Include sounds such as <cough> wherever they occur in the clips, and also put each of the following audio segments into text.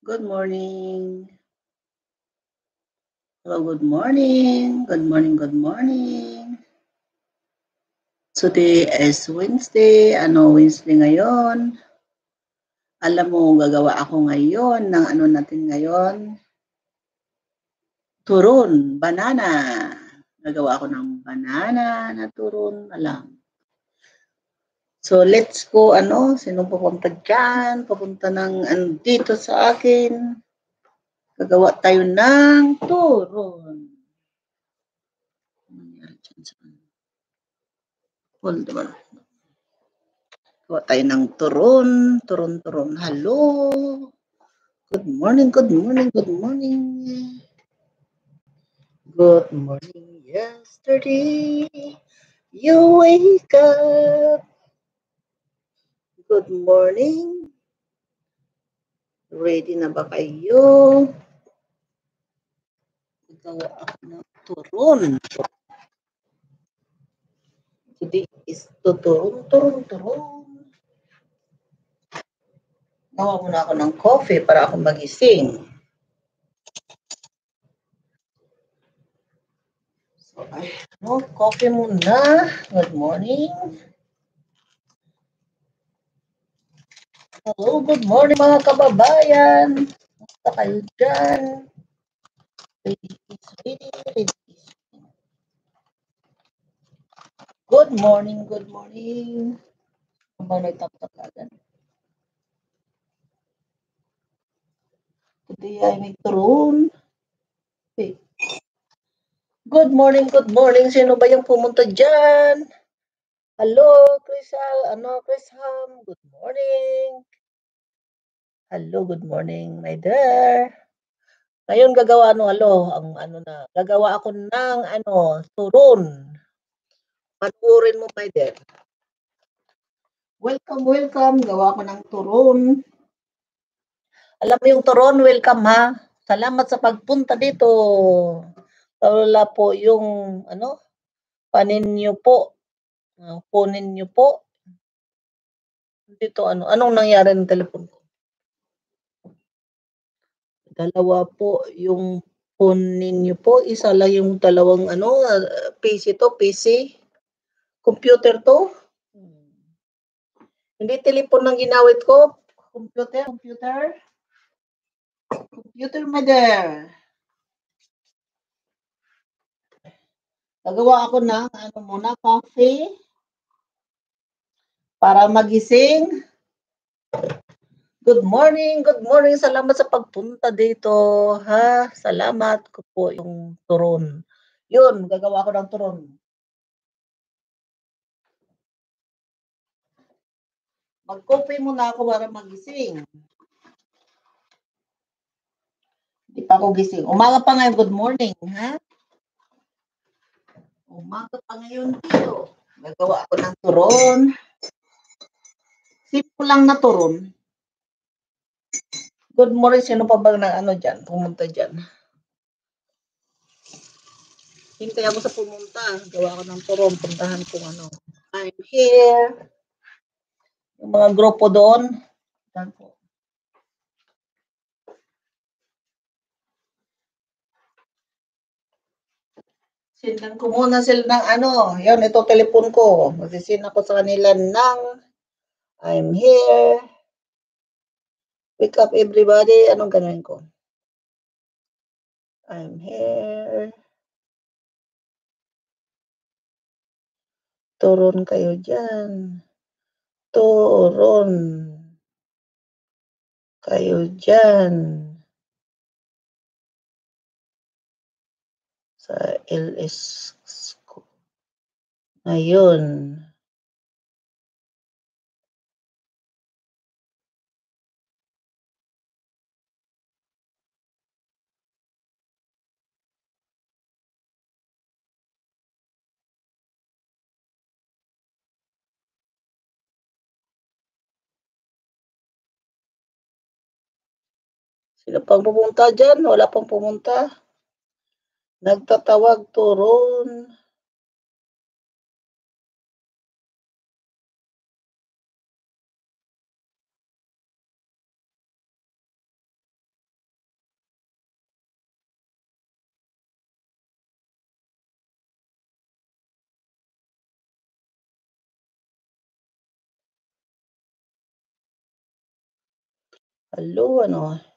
Good morning. Hello, good morning. Good morning, good morning. Today is Wednesday. Ano Wednesday ngayon? Alam mo, gagawa ako ngayon ng ano natin ngayon? Turon, banana. Gagawa ako ng banana na turon. Alam. So, let's go, ano, sino pupunta dyan? Pupunta ng, andito sa akin. Gagawa tayo ng turon. Ano sa ano? Hold on. Gawa tayo ng turon, turon, turon. Hello. Good morning, good morning, good morning. Good morning, yesterday. You wake up. Good morning. Ready na ba kayo? Gawa ako ng turon. Today is tuturun, turun, turun. Gawa muna ako ng coffee para ako magising. So, ay, no, coffee muna. Good morning. Hello, good morning mga kababayan. Kumusta kayo dyan? Ready is ready, ready is. Good morning, good morning. Habang nagtapos agad. Today ay may turon. Okay. Good morning, good morning. Sino ba yung pumunta dyan? Hello, Chris, ano, Chris Ham. Good morning. Hello, good morning, my dear. Ngayon gagawa ano, alo, ang ano na, gagawa ako ng ano, turon. Panuorin mo, my dear. Welcome, welcome. Gawa ko ng turon. Alam mo yung turon, welcome ha. Salamat sa pagpunta dito. Wala po yung ano, panin niyo po. Uh, kunin niyo po. Dito ano, anong nangyari ng telepon ko? Dalawa po yung phone ninyo po. Isa lang yung dalawang ano, PC to, PC. Computer to. Hindi telepon ang ginawit ko. Computer, computer. Computer, mother. Nagawa ako ng ano muna, coffee. Para magising. Good morning, good morning. Salamat sa pagpunta dito. Ha? Salamat ko po yung turon. Yun, gagawa ko ng turon. Mag-coffee muna ako para magising. Hindi pa ako gising. Umaga pa ngayon, good morning. Ha? Umaga pa ngayon dito. Gagawa ako ng turon. Simple lang na turon. Good morning. Sino pa ba na ano dyan? Pumunta dyan. Hintay ako sa pumunta. Gawa ko ng turon. Puntahan kung ano. I'm here. Yung mga grupo doon. Yan po. Sindan ko muna sila ng ano. Yan, ito telepon ko. Magsisin ako sa kanila ng I'm here. Wake up everybody. Anong ganun ko? I'm here. Turon kayo dyan. Turon. Kayo dyan. Sa LS ko. Ngayon. Sino pang pumunta dyan? Wala pang pumunta. Nagtatawag to Ron. Hello, ano?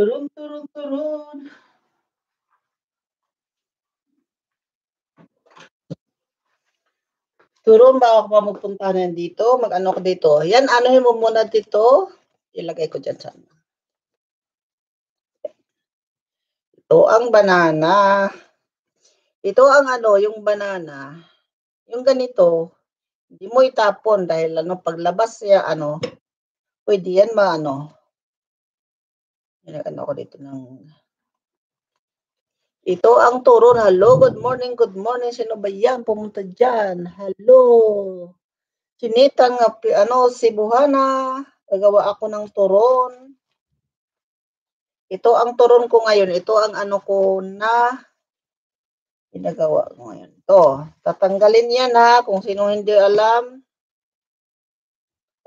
Turun, turun, turun. Turun ba ako magpunta na dito? Mag-ano ko dito? Yan, anuhin mo muna dito. Ilagay ko dyan sa Ito ang banana. Ito ang ano, yung banana. Yung ganito, hindi mo itapon dahil ano, paglabas siya, ano, pwede yan maano. Ano ko dito ng ito ang turon. Hello, good morning, good morning. Sino ba yan? Pumunta dyan. Hello. Sinitang, ano, Cebuhana. Gagawa ako ng turon. Ito ang turon ko ngayon. Ito ang ano ko na ginagawa ko ngayon. Ito. Tatanggalin yan ha. Kung sino hindi alam.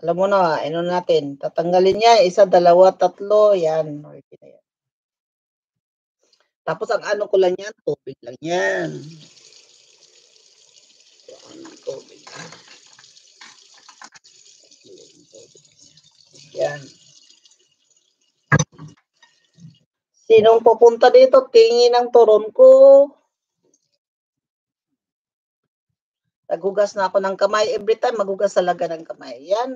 Alam mo na, ano natin. Tatanggalin niya. Isa, dalawa, tatlo. Yan. Okay na yan. Tapos ang ano ko lang yan, tubig lang yan. Tubig. Yan. Sinong pupunta dito, tingin ang turon ko. Nagugas na ako ng kamay. Every time, magugas talaga ng kamay. Yan.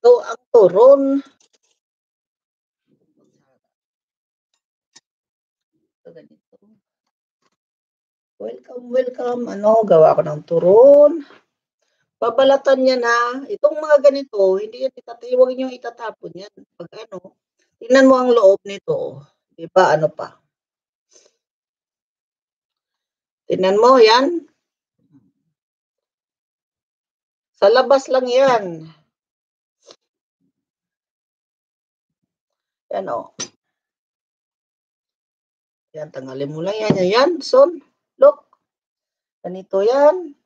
Ito ang turon. Ganito. Welcome, welcome. Ano, gawa ko ng turon. Babalatan niya na. Itong mga ganito, hindi yan itatapon. Huwag niyo itatapon yan. Pag ano, tingnan mo ang loob nito. Di ba, ano pa? Tingnan mo, yan. Sa labas lang yan. Yan o. Oh. Yan, tanggalin mo lang yan. Yan, son. Look. Ganito yan.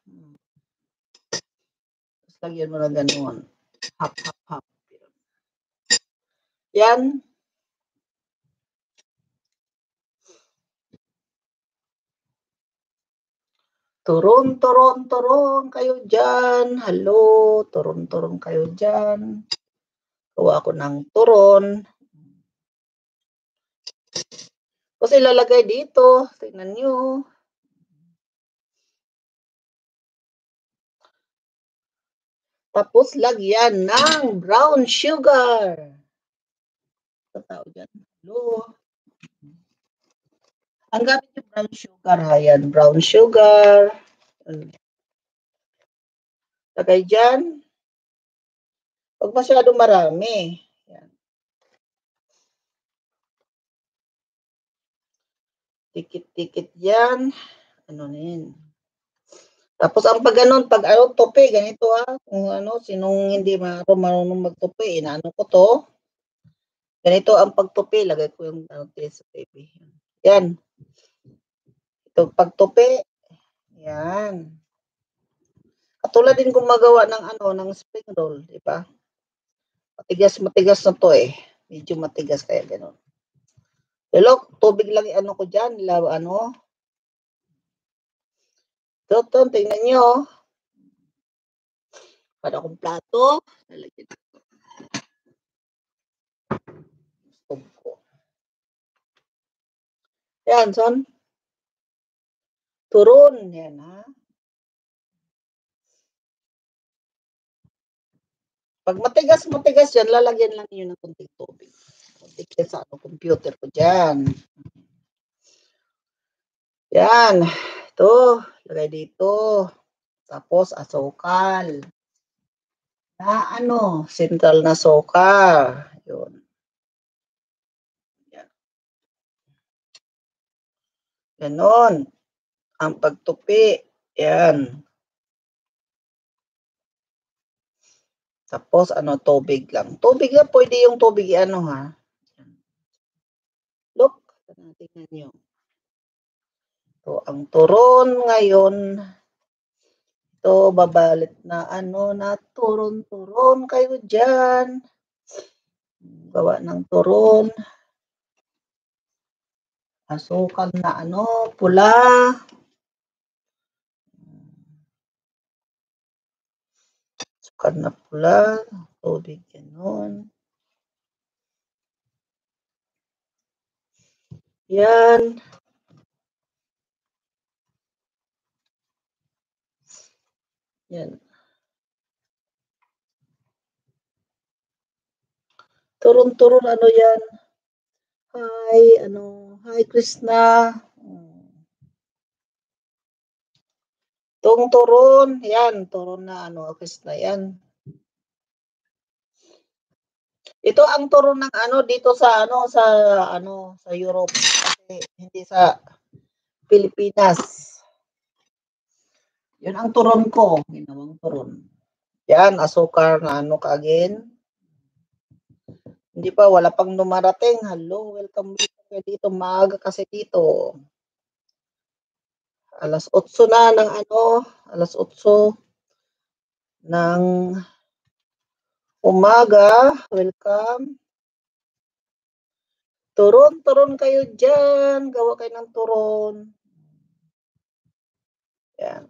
Tapos lagyan mo na ganun. Hap, hap, hap. Yan. Turon, turon, turon kayo dyan. Hello, turon, turon kayo dyan. Gawa ako ng turon. Tapos ilalagay dito. Tingnan nyo. Tapos lagyan ng brown sugar. Sa tao dyan. Hello. Ang gamit yung brown sugar. Ayan, brown sugar. Lagay dyan. Huwag masyado marami. Tikit-tikit yan. Ano na yun. Tapos ang pag ganun, pag ano, tope, ganito ah. Kung ano, sinong hindi marunong magtupi, inaano ko to. Ganito ang pagtupi, lagay ko yung ano, sa TV. Yan. Ito, pagtupi. Yan. Katulad din gumagawa ng ano, ng spring roll, di ba? Matigas, matigas na to eh. Medyo matigas kaya ganun. Hello, tubig lang ano ko dyan. Lab, ano. Ito, tingnan nyo. Para akong plato. Nalagyan ko. Yan, son. Turon. Yan, ha. Pag matigas-matigas yan, lalagyan lang yun ng kunting tubig i-click sa ano, computer ko dyan. Yan. Ito. Lagay dito. Tapos, asukal. Na ano, central na sukal. Yun. Ganon. Ang pagtupi. Yan. Tapos, ano, tubig lang. Tubig lang, pwede yung tubig, ano ha. Tingnan nyo. So, ang turon ngayon, Ito, babalit na ano na turon-turon kayo dyan. Gawa ng turon. Asukal na ano, pula. Asukal na pula. Tubig ganun. Yan. Yan. Turun-turun ano yan? Hi, ano? Hi, Krishna. Tung turun, yan, turun na ano, Krishna, yan. Ito ang turon ng ano dito sa ano sa ano sa Europe kasi hindi sa Pilipinas. Yun ang turon ko, ginawang turon. Yan, asukar na ano kaagin. Hindi pa, wala pang dumarating. Hello, welcome kayo dito. Maaga kasi dito. Alas 8 na ng ano, alas 8 ng umaga. Welcome. Turon, turon kayo dyan. Gawa kayo ng turon. Yan.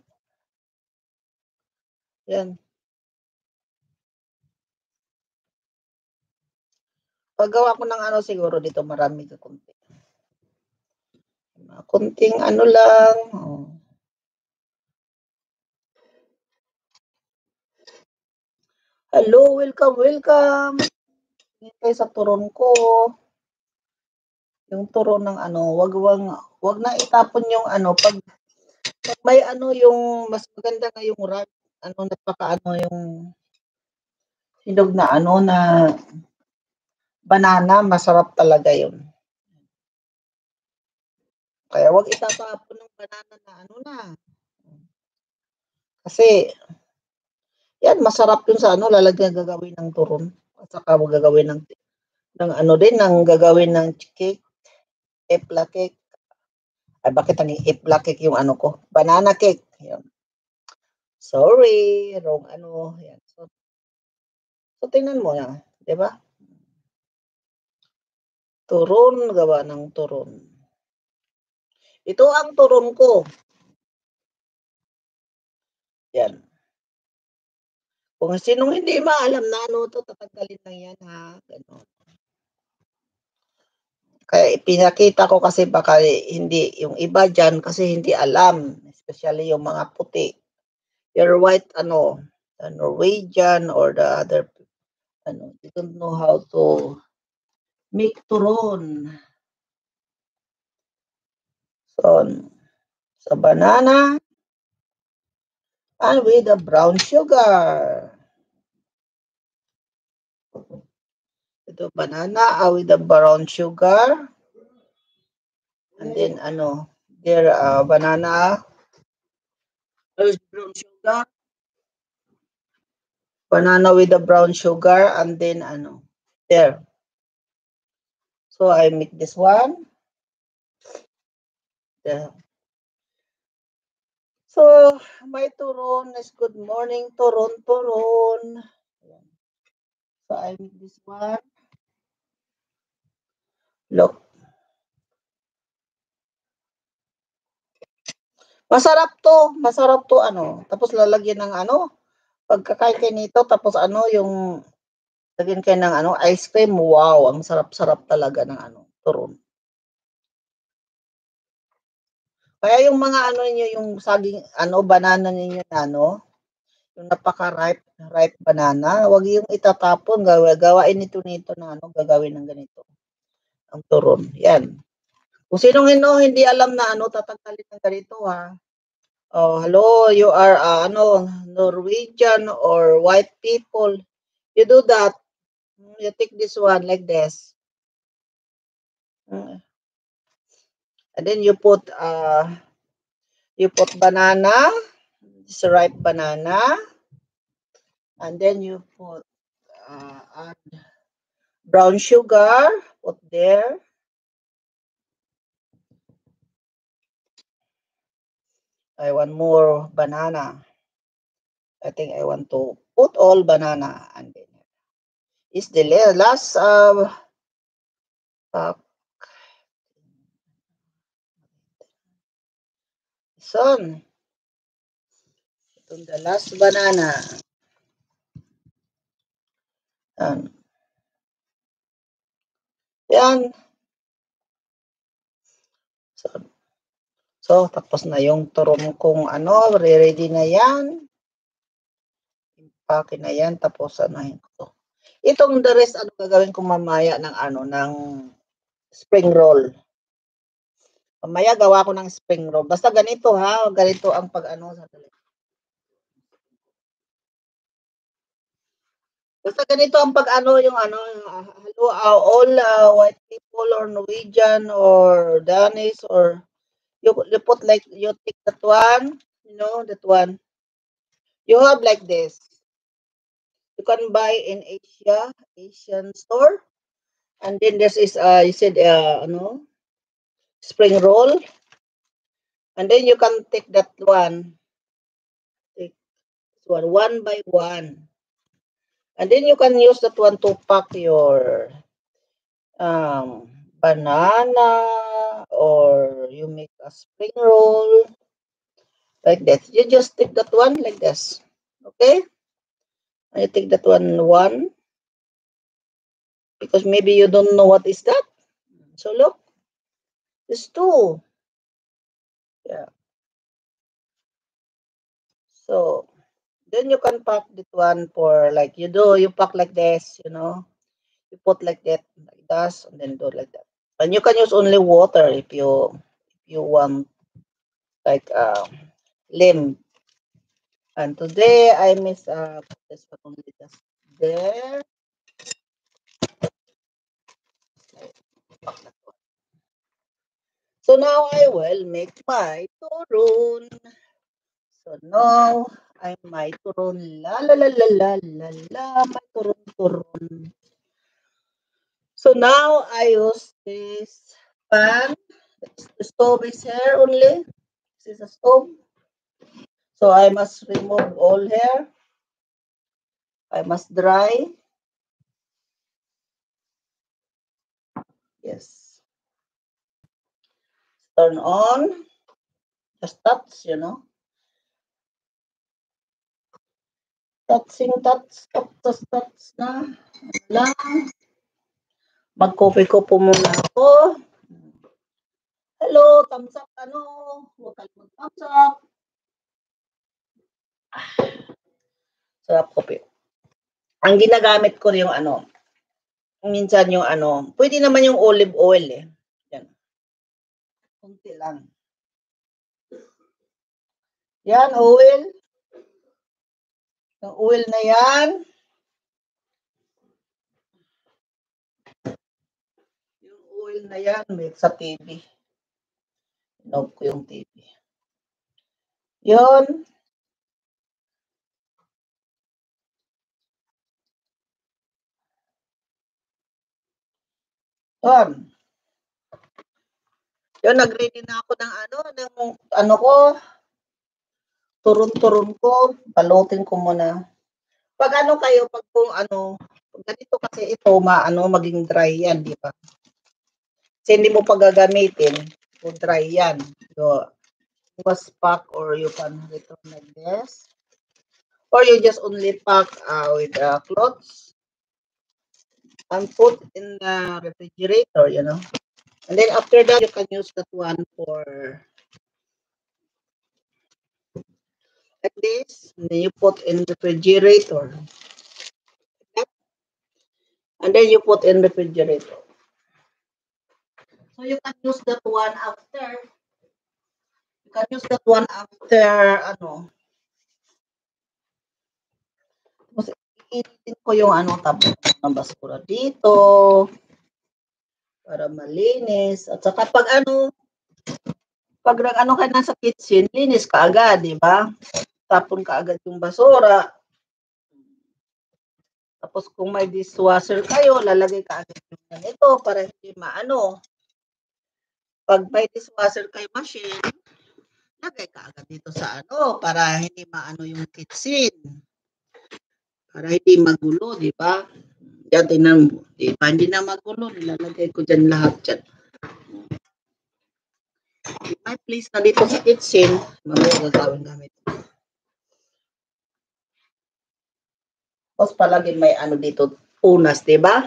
Yan. Paggawa ko ng ano siguro dito marami ka kunti. Kunting ano lang. Oh. Hello, welcome, welcome. Hintay sa turon ko. Yung turon ng ano, wag wag wag na itapon yung ano pag, pag may ano yung mas maganda nga yung rag ano napakaano yung hinog na ano na banana, masarap talaga yun. Kaya wag itatapon ng banana na ano na. Kasi yan masarap yun sa ano lalagyan gagawin ng turon at saka gagawin ng ng ano din ng gagawin ng cake, epla cake. Ay bakit ang epla cake yung ano ko? Banana cake. Yan. Sorry, wrong ano. Yan. So, so tingnan mo na, 'di ba? Turon, gawa ng turon. Ito ang turon ko. Yan. Kung sinong hindi maalam na ano to, tatanggalin lang yan ha. Ganon. Kaya ipinakita ko kasi baka hindi, yung iba dyan kasi hindi alam. Especially yung mga puti. Your white, ano, the Norwegian or the other, ano, they don't know how to make turon. So, sa banana and with the brown sugar. Ito banana uh, with the brown sugar. And then ano, there uh, banana with brown sugar. Banana with the brown sugar and then ano, there. So I make this one. The So, my turon is good morning, turon, turon. So, I make this one. Look. Masarap to. Masarap to, ano. Tapos lalagyan ng ano. Pagkakain nito, tapos ano, yung lagyan kayo ng ano, ice cream. Wow, ang sarap-sarap talaga ng ano, turon. Kaya yung mga ano niyo yung saging ano banana niyo na ano, yung napaka-ripe ripe banana, wag yung itatapon, gawa gawain nito nito na ano, gagawin ng ganito. Ang turon. Yan. Kung sinong ino hindi alam na ano, tatanggalin ng ganito ha. Oh, hello, you are uh, ano, Norwegian or white people. You do that. You take this one like this. Uh, and then you put uh you put banana this ripe banana. And then you put uh, add brown sugar put there. I want more banana. I think I want to put all banana and then is the last uh, uh, son. Itong the last banana. Yan. Yan. So, so, tapos na yung turon kong ano, ready na yan. Impake na yan, tapos anahin ko. Itong the rest, ano gagawin ko mamaya ng ano, ng spring roll. Mamaya gawa ko ng spring roll. Basta ganito ha, ganito ang pag ano Basta ganito ang pag ano yung ano, hello, uh, all uh, white people or Norwegian or Danish or you, you put like, you take that one, you know, that one. You have like this. You can buy in Asia, Asian store. And then this is, uh, you said, uh, ano, spring roll. And then you can take that one. Take this one, one by one. And then you can use that one to pack your um, banana or you make a spring roll like that. You just take that one like this. Okay? You take that one one because maybe you don't know what is that. So look, this two. Yeah. So then you can pack that one for like you do, you pack like this, you know. You put like that, like this, and then do like that. And you can use only water if you if you want like um limb. And today I miss uh this only just there. So now I will make my turon. So now I my turon la la la la la la la my turon turon. So now I use this pan. The stove is here only. This is a stove. So I must remove all hair. I must dry. Yes. Turn on. Just touch, you know. Touching, touch, touch, touch, touch na. Lang. Mag-coffee ko po muna ako. Hello, thumbs up, ano? Huwag kalimut thumbs up. Sarap kopi. Ang ginagamit ko yung ano, minsan yung ano, pwede naman yung olive oil eh. Yan. Kunti lang. Yan, oil. Yung oil na yan. Yung oil na yan, may sa TV. Inog ko yung TV. Yun. Yun. Yun, nag-ready na ako ng ano, ng ano ko, turun-turun ko, balutin ko muna. Pag ano kayo, pag kung ano, ganito kasi ito, maano, maging dry yan, di ba? Kasi hindi mo pa gagamitin, kung dry yan. So, was pack or you can return like this. Or you just only pack uh, with uh, clothes and put in the refrigerator, you know. And then after that, you can use that one for like this. And then you put in the refrigerator. And then you put in the refrigerator. So you can use that one after. You can use that one after, ano. Iinitin ko yung ano, tapos ng basura dito para malinis. At saka pag ano, pag ano ka na sa kitchen, linis ka agad, di ba? Tapon ka agad yung basura. Tapos kung may dishwasher kayo, lalagay ka agad yung ganito para hindi maano. Pag may dishwasher kayo machine, lagay ka agad dito sa ano, para hindi maano yung kitchen. Para hindi magulo, di ba? Yan, tinan mo. Di ba? Hindi na magulo. Nilalagay ko dyan lahat dyan. My place na dito sa kitchen, mamaya gagawin gamit. Tapos palagi may ano dito, unas, di ba?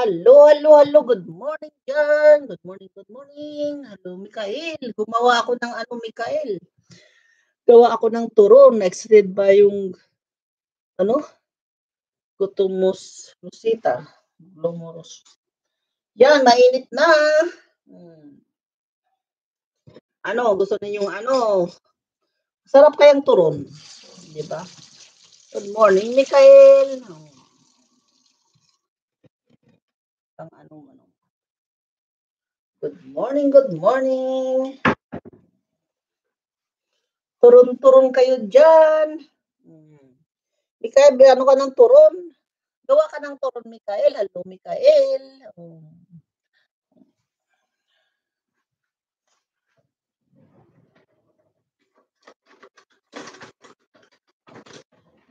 Hello, hello, hello. Good morning, Jan. Good morning, good morning. Hello, Mikael. Gumawa ako ng ano, Mikael. Gawa ako ng turon. Read ba yung ano? Gutumus Rosita. Glomoros. Yan, mainit na. Hmm. Ano, gusto ninyong ano? Sarap kayang turon. Di ba? Good morning, Mikael. Ang ano, ano. Good morning, good morning. Turun-turun kayo dyan. Hmm. Mikael, ano ka ng turon? Gawa ka ng turon, Mikael. Hello, Mikael. Oh.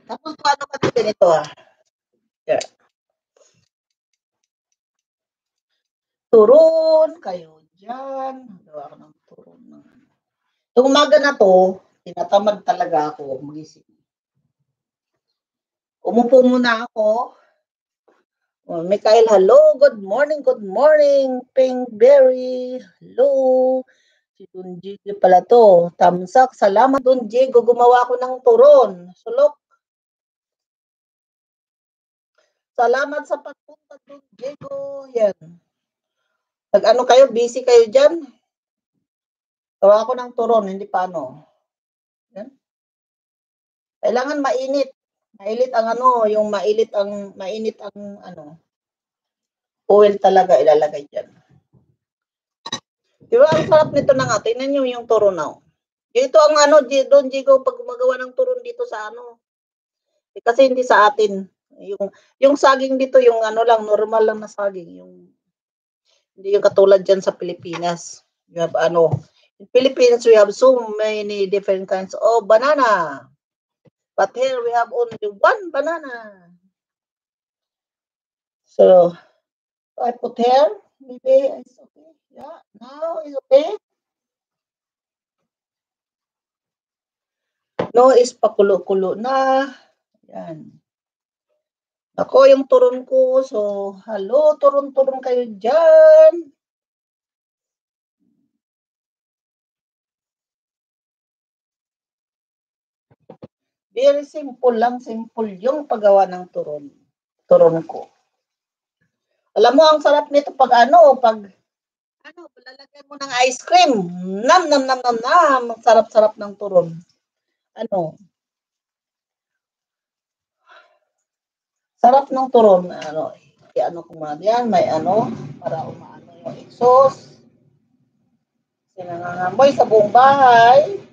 Tapos paano ka ganito ah? Yeah. Turon kayo dyan. Gawa ko ng turon. Itong umaga na to, tinatamad talaga ako magising. Umupo muna ako. Oh, Mikael, hello. Good morning, good morning. Pinkberry, hello. Si Don Diego pala to. Tamsak, salamat Don Diego. Gumawa ko ng turon. Sulok. Salamat sa pagpunta Don Diego. Yan. Nag-ano kayo? Busy kayo dyan? Gawa ko ng turon, hindi paano. Yan. Kailangan mainit. Mainit ang ano, yung mainit ang mainit ang ano. Oil talaga ilalagay diyan. Di ba ang sarap nito na nga. Tingnan niyo yung turon now. Dito ang ano, doon Jigo pag gumagawa ng turon dito sa ano. Eh, kasi hindi sa atin. Yung yung saging dito yung ano lang normal lang na saging, yung hindi yung katulad diyan sa Pilipinas. You have ano, in Philippines we have so many different kinds of banana. But here we have only one banana. So, I put here. Maybe it's okay. Yeah, now it's okay. No, is pakulo-kulo na. Yan. Ako yung turon ko. So, hello, turon-turon kayo dyan. Very simple lang, simple yung paggawa ng turon. Turon ko. Alam mo, ang sarap nito pag ano, pag ano, lalagyan mo ng ice cream. Nam, nam, nam, nam, nam. Sarap-sarap ng turon. Ano? Sarap ng turon. Ano, ano ko muna yan, may ano, para umaano yung exhaust. Sinangangamoy sa buong bahay.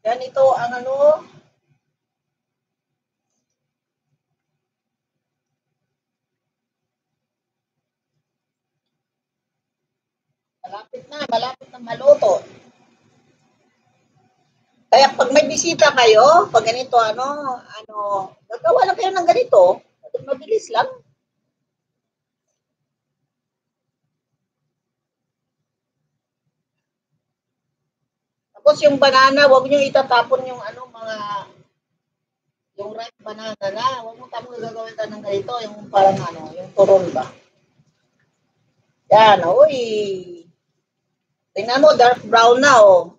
Ganito ang ano. Malapit na, malapit na maluto. Kaya pag may bisita kayo, pag ganito ano, ano, gagawa lang kayo ng ganito. Mabilis lang. Tapos yung banana, wag niyo itatapon yung ano, mga yung ripe banana na. Wag mo tapon gagawin ka ng ganito, yung parang ano, yung turon ba. Yan, uy. Tingnan mo, dark brown na, oh.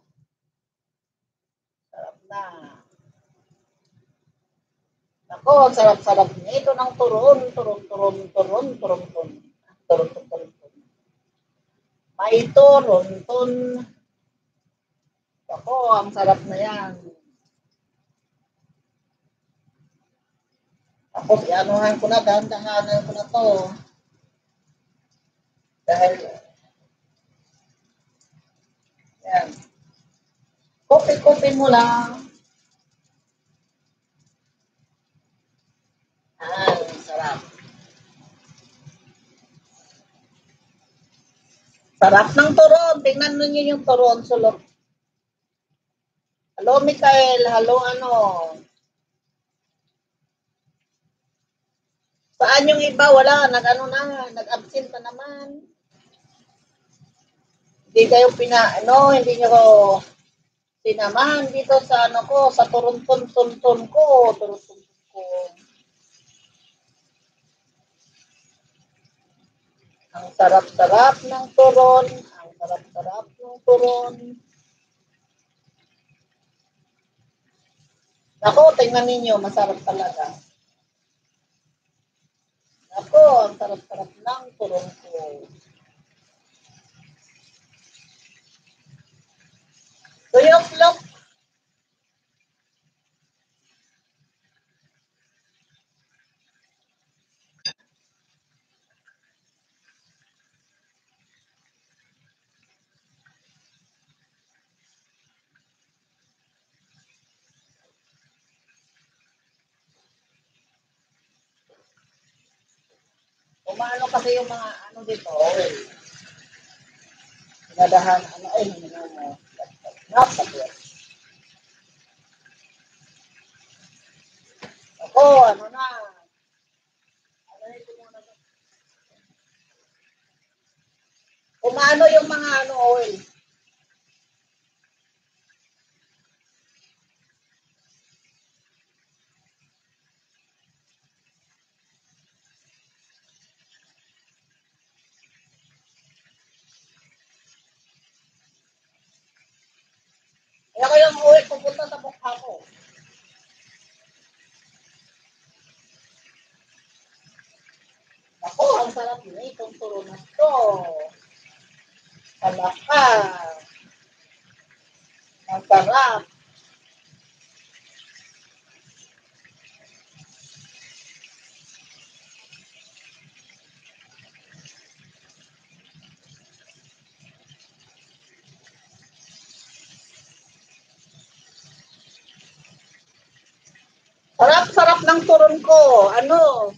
Sarap na. Ako, ang sarap-sarap niya. Ito ng turon, turon, turon, turon, turon, turon. Turon, turon, turon. May turon, turon. Ako, ang sarap na yan. Ako, ianuhan ko na, dahan-dahanan ko na to. Dahil, yan. Ikupin mo lang. Ah, sarap. Sarap ng turon. Tingnan niyo yung turon. Sulok. Hello, Mikael. Hello, ano. Saan yung iba? Wala. Nag-ano na. Nag-absent na naman. Hindi kayo pina, ano, hindi nyo sinamahan dito sa ano ko, sa turun-tun-tun-tun ko. Turun-tun-tun ko. Ang sarap-sarap ng turon. Ang sarap-sarap ng turon. Ako, tingnan ninyo, masarap talaga. Ako, ang sarap-sarap ng turon ko. Tuyok lok. Umano kasi yung mga ano dito, oil. Pinadahan, ano, ay, hindi mo mo. Napakot. Ako, ano na. Ano ito muna to? Umano yung mga ano, oil. Kaya ko yung oil pupunta sa mukha ko. Ako, ang sarap na itong turo na to. Palaka. Ang sarap. Sarap-sarap ng turon ko. Ano?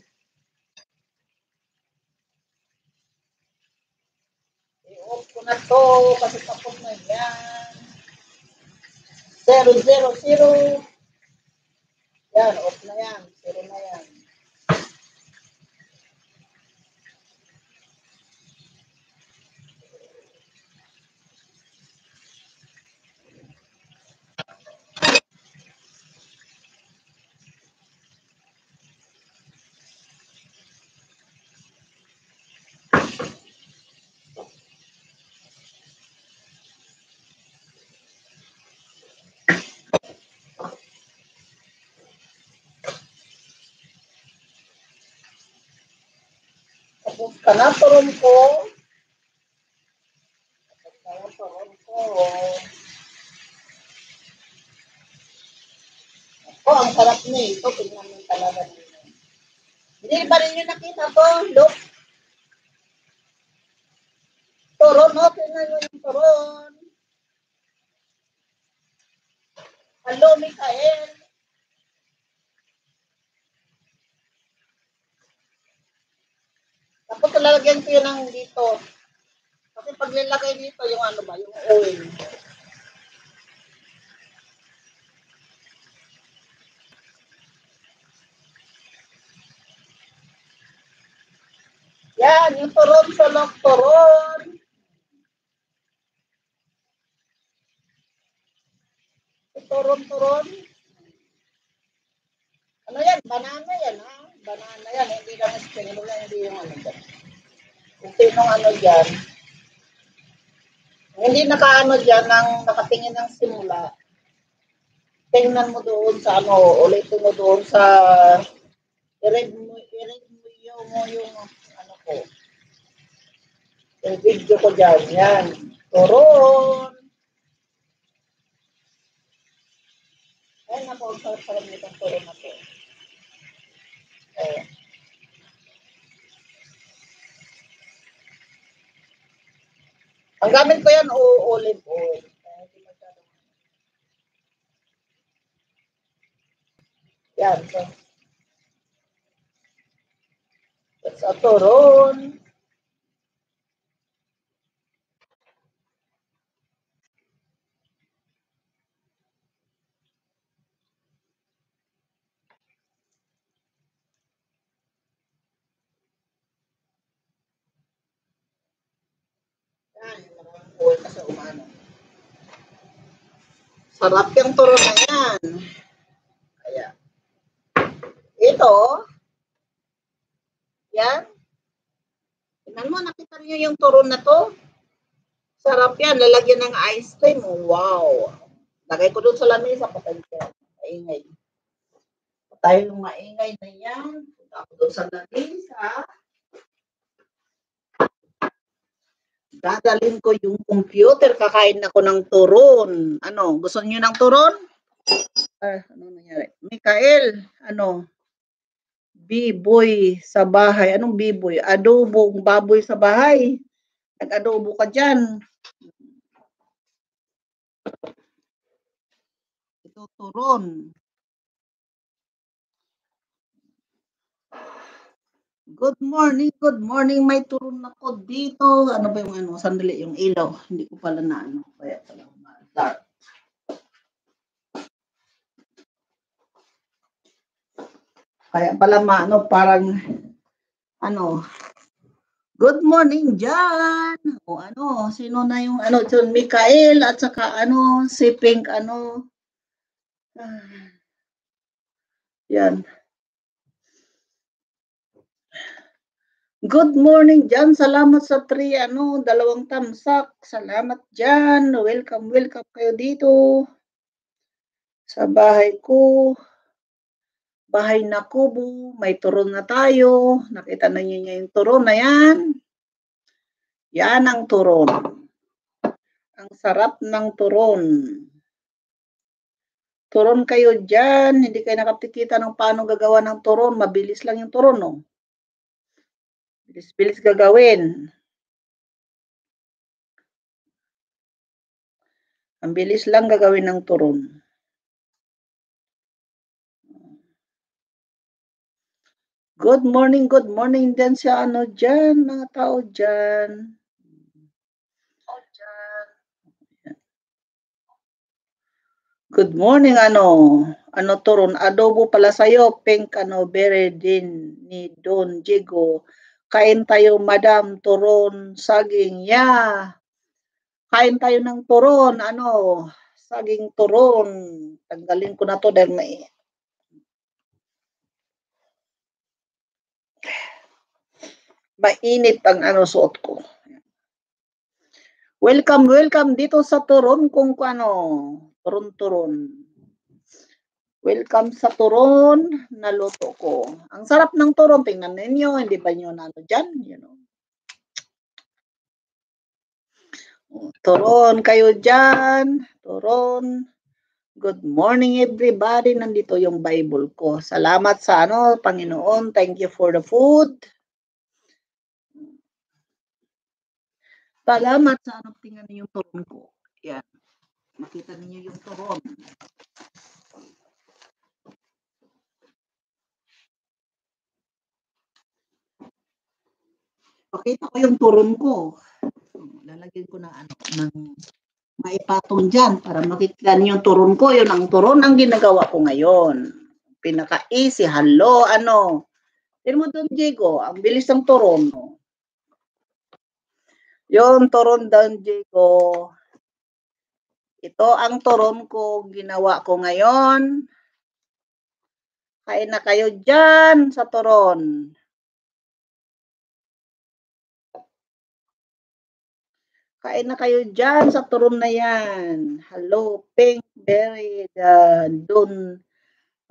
I-off ko na to kasi tapos na yan. Zero, zero, zero. Yan, off na yan. Zero na yan. Tapos ka na, turon ko. Tapos ka na, turon ko. Ako, ang sarap nito. Tingnan mo talaga nito. Hindi ba rin yung nakita ko? Look. Turon, oh. Tingnan mo yung turon. Hello, Mikael. Tapos lalagyan ko yun ng dito. Kasi pag nilagay dito, yung ano ba, yung oil. Yan, yung turon, turon. Yung turon, turon. Ano yan? Banana yan, ha? Banana yan. Hindi lang lang, hindi yung ano sinong ano dyan. Hindi nakaano dyan, nang nakatingin ng simula. Tingnan mo doon sa ano, ulitin mo doon sa i-read mo, i-read mo yung, yung ano ko. Yung video ko dyan. Yan. Turon. Ay, naku, ang sarap-sarap nitong turon na to. Eh. Ang gamit ko yan, o olive oil. Yan. So. Sa turon. Buhay ka sa umano. Sarap yung turon na yan. Kaya, ito, yan. Tingnan mo, nakita niyo yung turon na to? Sarap yan. Lalagyan ng ice cream. Wow. Lagay ko doon sa lamesa. Patay ko. Maingay. Patay yung maingay na yan. Punta ako doon sa lamesa. Dadalhin ko yung computer. Kakain ako ng turon. Ano? Gusto niyo ng turon? Ah, ano nangyari? Mikael, ano? Biboy sa bahay. Anong biboy? Adobong baboy sa bahay. Nag-adobo ka dyan. Ito turon. Good morning, good morning. May turon ako dito. Ano ba yung ano? Sandali yung ilaw. Hindi ko pala na ano. Kaya pala dark. Kaya pala maano parang ano Good morning Jan. O ano, sino na yung ano John Mikael at saka ano si Pink ano. Ah, yan. Good morning Jan. Salamat sa three ano, dalawang tamsak. Salamat Jan. Welcome, welcome kayo dito. Sa bahay ko bahay na kubo, may turon na tayo. Nakita na niyo yung turon na yan. Yan ang turon. Ang sarap ng turon. Turon kayo dyan. Hindi kayo nakapikita ng paano gagawa ng turon. Mabilis lang yung turon, no? Bilis-bilis gagawin. Ang bilis lang gagawin ng turon. Good morning, good morning din sa ano dyan, mga tao dyan. Good morning, ano? Ano turon? Adobo pala sa'yo, pink, ano, bere din ni Don Diego. Kain tayo, madam, turon, saging, yeah. Kain tayo ng turon, ano, saging turon. Tanggalin ko na to dahil may mainit ang ano suot ko. Welcome, welcome dito sa Turon kung ano, turon-turon. Welcome sa turon na luto ko. Ang sarap ng turon, tingnan ninyo, hindi ba nyo na ano dyan, you know. Turon kayo dyan, turon. Good morning everybody, nandito yung Bible ko. Salamat sa ano, Panginoon, thank you for the food. Salamat sa ano, tingnan niyo yung turon ko. Yan. Makita niyo yung turon. Yung turon ko. Lalagyan ko na ano, ng maipatong dyan para makita niyo yung turon ko. Yun ang turon ang ginagawa ko ngayon. Pinaka-easy. Hello, ano. Tignan mo doon, Diego. Ang bilis ng turon. No? Yung turon doon, Diego. Ito ang turon ko ginawa ko ngayon. Kain na kayo dyan sa turon. Kain na kayo dyan sa turon na yan. Hello, Pink Berry, uh, dun.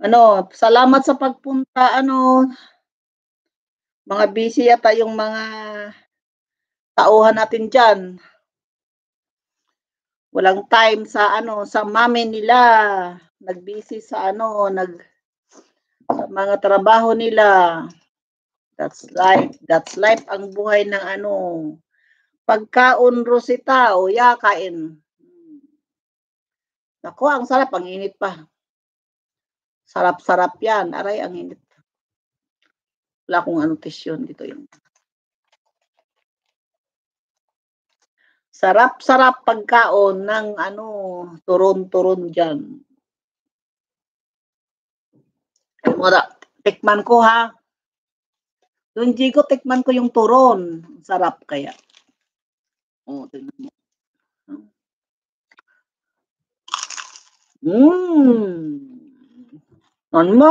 Ano, salamat sa pagpunta, ano, mga busy yata yung mga tauhan natin dyan. Walang time sa ano, sa mami nila. Nagbusy sa ano, nag sa mga trabaho nila. That's life. That's life ang buhay ng ano. Pagkaon Rosita, o ya, kain. Ako, ang sarap, ang init pa. Sarap-sarap yan. Aray, ang init. Wala akong anotasyon dito yung Sarap-sarap pagkaon ng ano, turon-turon dyan. Mura, tikman ko ha. Yung Jigo, tikman ko yung turon. Sarap kaya. Oh, tingnan mo. Mmm. Ano mo?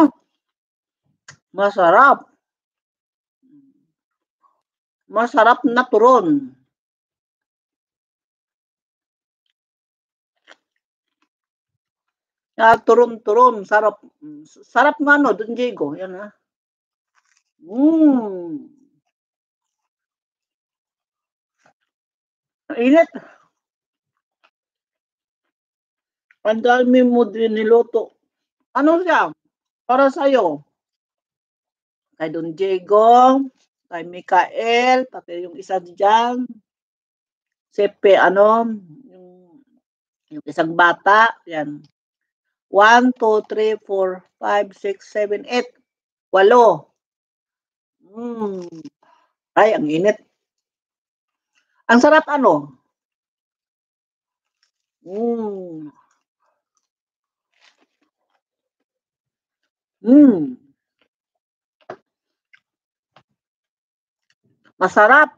Masarap. Masarap na turon. Ah, turon-turon, sarap. Sarap nga no, Don. Yan ha. Mmm. Init. Ang dami mo din niluto. Ano siya? Para sa'yo. Kay Don Diego, kay Mikael, pati yung isa dyan. Sepe, ano, yung, yung isang bata, yan. 1, 2, 3, 4, 5, 6, 7, 8. Walo. Mm. Ay, ang init. Ang sarap ano? Mm. Mm. Masarap.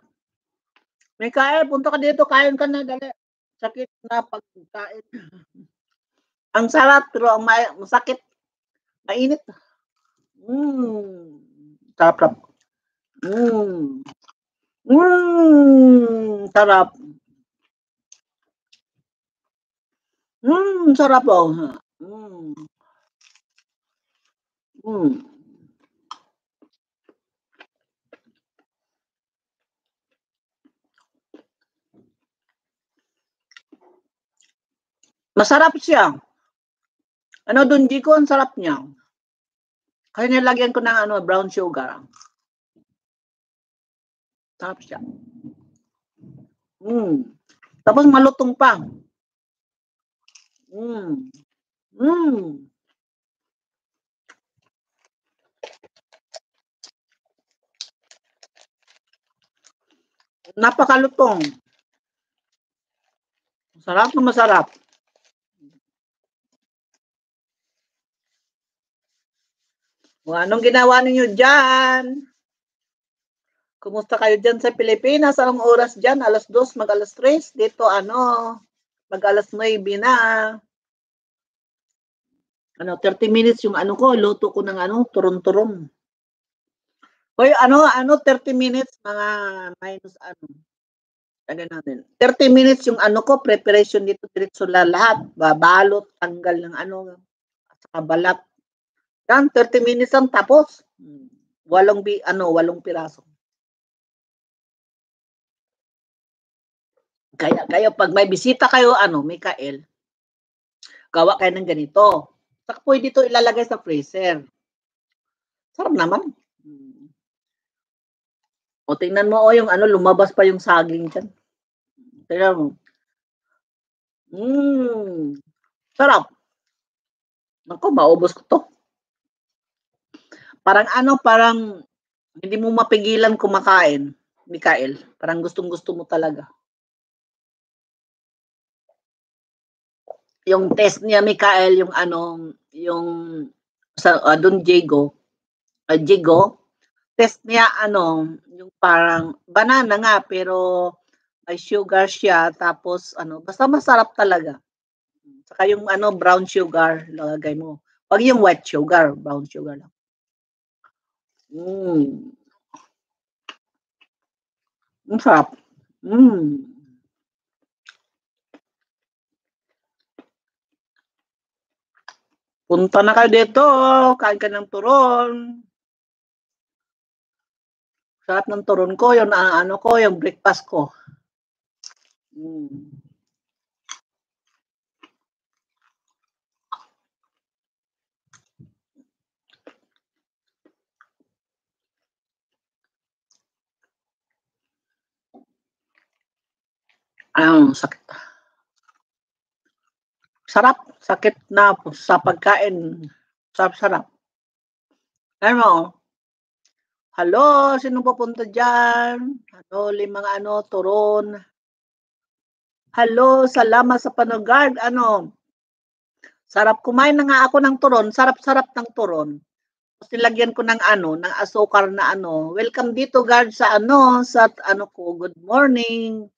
Mikael, punta ka dito, kain ka na, dali. Sakit na pagkain. <laughs> Ang sarap, pero ang may, masakit. Mainit. Mmm. Sarap, sarap. Mmm. Sarap. Mmm. Sarap oh. Mmm. Mmm. Masarap siya. Ano dun, Jiko, ang sarap niya. Kaya nilagyan ko ng ano, brown sugar. Sarap siya. Mm. Tapos malutong pa. Mm. Mm. Napakalutong. Masarap na masarap. O anong ginawa ninyo dyan? Kumusta kayo dyan sa Pilipinas? Anong oras dyan? Alas 2, mag alas 3? Dito ano? Mag alas 9 na. Ano, 30 minutes yung ano ko, luto ko ng ano, turun-turun. Hoy, ano, ano, 30 minutes, mga minus ano. Ano natin. 30 minutes yung ano ko, preparation dito, diretso lahat. Babalot, tanggal ng ano, saka balat. Yan, 30 minutes lang tapos. Walong bi ano, walong piraso. Kaya kayo pag may bisita kayo ano, Mikael, gawa kayo ng ganito. Saka pwede ito ilalagay sa freezer. Sarap naman. O tingnan mo o yung ano, lumabas pa yung saging dyan. Tingnan mo. Mmm. Sarap. Naku, maubos ko to. Parang ano, parang hindi mo mapigilan kumakain, Mikael. Parang gustong-gusto mo talaga. Yung test niya, Mikael, yung ano, yung sa uh, doon Diego, uh, Diego, test niya ano, yung parang banana nga pero may sugar siya tapos ano, basta masarap talaga. Saka yung ano brown sugar lagay mo. Wag yung white sugar, brown sugar lang. Mm. Ang sarap. Mm. Punta na kayo dito, kain ka ng turon. Sarap ng turon ko, yung uh, ano ko, yung breakfast ko. Mm. Ang sakit. Sarap, sakit na sa pagkain. Sarap-sarap. Ano? Hello, sino pupunta dyan? Ano, limang ano, turon. Hello, salamat sa panagard. Ano? Sarap kumain na nga ako ng turon. Sarap-sarap ng turon. Tapos nilagyan ko ng ano, ng asukar na ano. Welcome dito, guard, sa ano, sa ano ko. Good morning.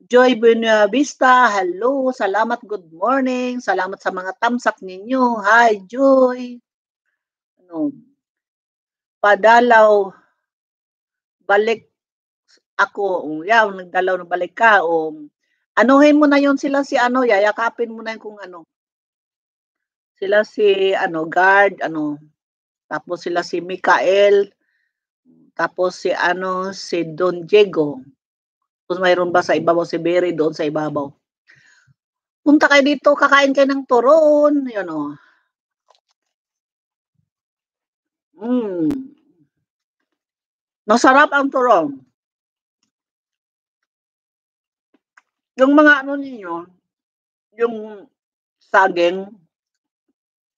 Joy Buena Vista, hello, salamat, good morning. Salamat sa mga tamsak ninyo. Hi, Joy. Ano, padalaw, balik ako. Yaw, nagdalaw na balik ka. O, anuhin mo na yon sila si ano, yayakapin mo na yun kung ano. Sila si ano, guard, ano, tapos sila si Mikael, tapos si ano, si Don Diego. Kung mayroon ba sa ibabaw si Berry doon sa ibabaw. Punta kayo dito, kakain kayo ng turon. Yan o. Mm. Masarap ang turon. Yung mga ano ninyo, yung saging,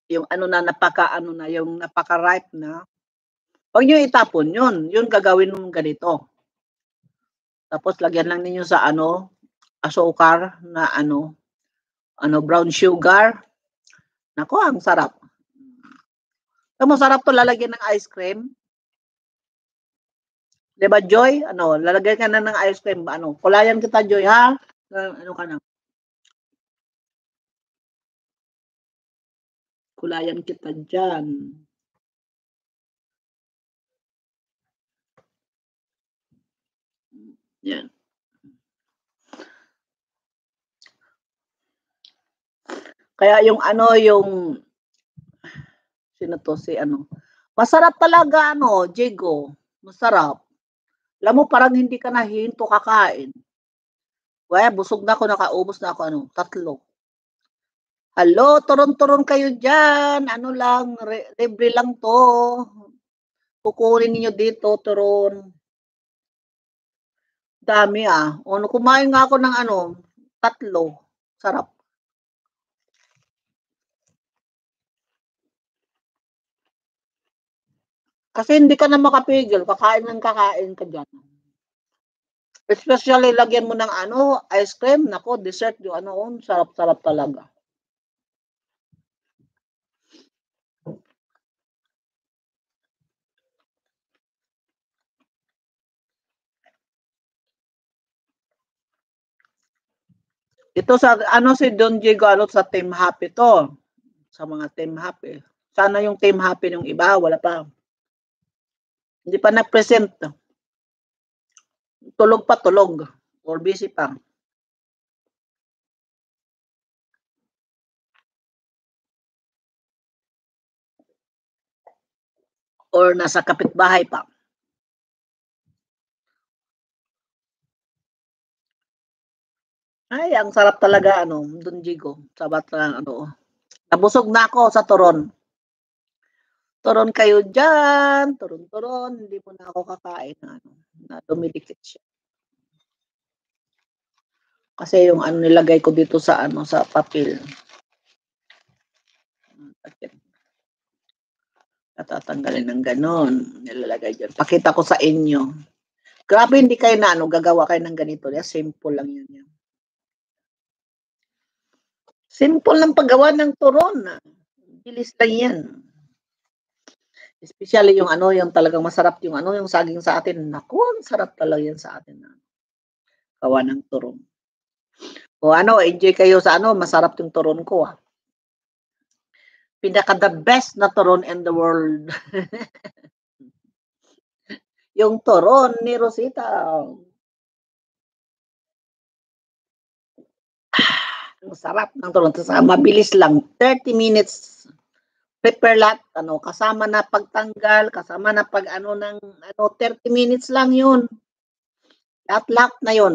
yung ano na napaka ano na, yung napaka ripe na, huwag nyo itapon yun. Yun gagawin mo ganito. Tapos lagyan lang ninyo sa ano, asukar na ano, ano brown sugar. Nako, ang sarap. So, masarap to lalagyan ng ice cream. 'Di ba, Joy? Ano, lalagyan ka na ng ice cream, ano? Kulayan kita, Joy, ha? Ano ka na? Kulayan kita diyan. Yan. Kaya yung ano, yung sino to si ano. Masarap talaga ano, Jigo. Masarap. Alam mo, parang hindi ka nahinto kakain. Kaya busog na ako, nakaubos na ako, ano, tatlo. Hello, turon-turon kayo dyan. Ano lang, re libre lang to. Kukunin niyo dito, turon. Dami ah. O, kumain nga ako ng ano, tatlo. Sarap. Kasi hindi ka na makapigil. Kakain ng kakain ka dyan. Especially, lagyan mo ng ano, ice cream. Nako, dessert yung ano, oh, sarap-sarap talaga. Ito sa, ano si Don Diego, ano sa Team Happy to. Sa mga Team Happy. Sana yung Team Happy ng iba, wala pa. Hindi pa na-present. Tulog pa, tulog. Or busy pa. Or nasa kapitbahay pa. Ay, ang sarap talaga, ano, Don Jigo. Sabat na, ano. Nabusog na ako sa Toron. Toron kayo dyan. Toron-toron. Hindi mo na ako kakain. Ano, na dumidikit siya. Kasi yung ano nilagay ko dito sa ano sa papel. Natatanggalin ng ganon. Nilalagay dyan. Pakita ko sa inyo. Grabe, hindi kayo na ano, gagawa kayo ng ganito. Simple lang yun. yan. Simple lang paggawa ng turon. Bilis lang yan. Especially yung ano, yung talagang masarap yung ano, yung saging sa atin. Naku, ang sarap talaga yan sa atin. Na. Gawa ng turon. O ano, enjoy kayo sa ano, masarap yung turon ko ah. Pinaka the best na turon in the world. <laughs> yung turon ni Rosita. Ang sarap ng turon. Tapos, mabilis lang. 30 minutes prepare lahat, ano, kasama na pagtanggal, kasama na pag ano ng ano 30 minutes lang 'yun. Lahat-lahat na 'yun.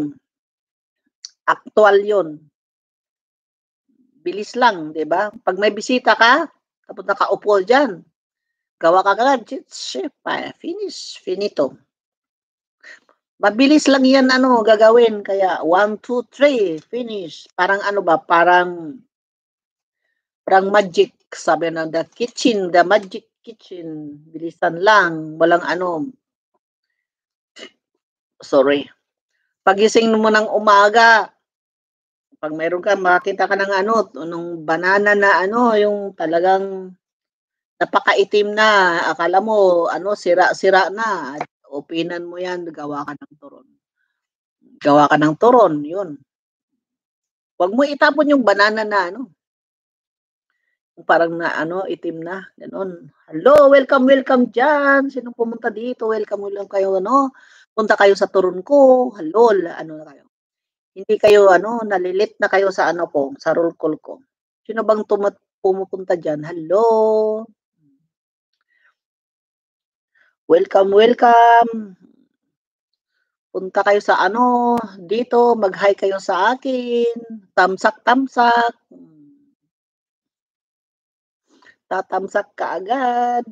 Aktual 'yun. Bilis lang, 'di ba? Pag may bisita ka, tapos nakaupo diyan. Gawa ka agad, chef, finish, finito. Mabilis lang yan ano gagawin kaya 1 2 3 finish. Parang ano ba, parang parang magic sabi na the kitchen, the magic kitchen. Bilisan lang, walang ano. Sorry. Pagising mo ng umaga, pag mayroon ka, makita ka ng ano, nung banana na ano, yung talagang napakaitim na, akala mo, ano, sira-sira na, opinan mo yan, gawa ka ng turon. Gawa ka ng turon, yun. Huwag mo itapon yung banana na, ano, parang na ano, itim na, ganun. Hello, welcome, welcome dyan. Sinong pumunta dito? Welcome, welcome kayo, ano. Punta kayo sa turon ko. Hello, ano na kayo. Hindi kayo, ano, nalilit na kayo sa ano po, sa roll call ko. Sino bang tumat pumupunta dyan? Hello. Welcome, welcome. Punta kayo sa ano, dito, mag-hi kayo sa akin. Tamsak, tamsak. Tatamsak ka agad.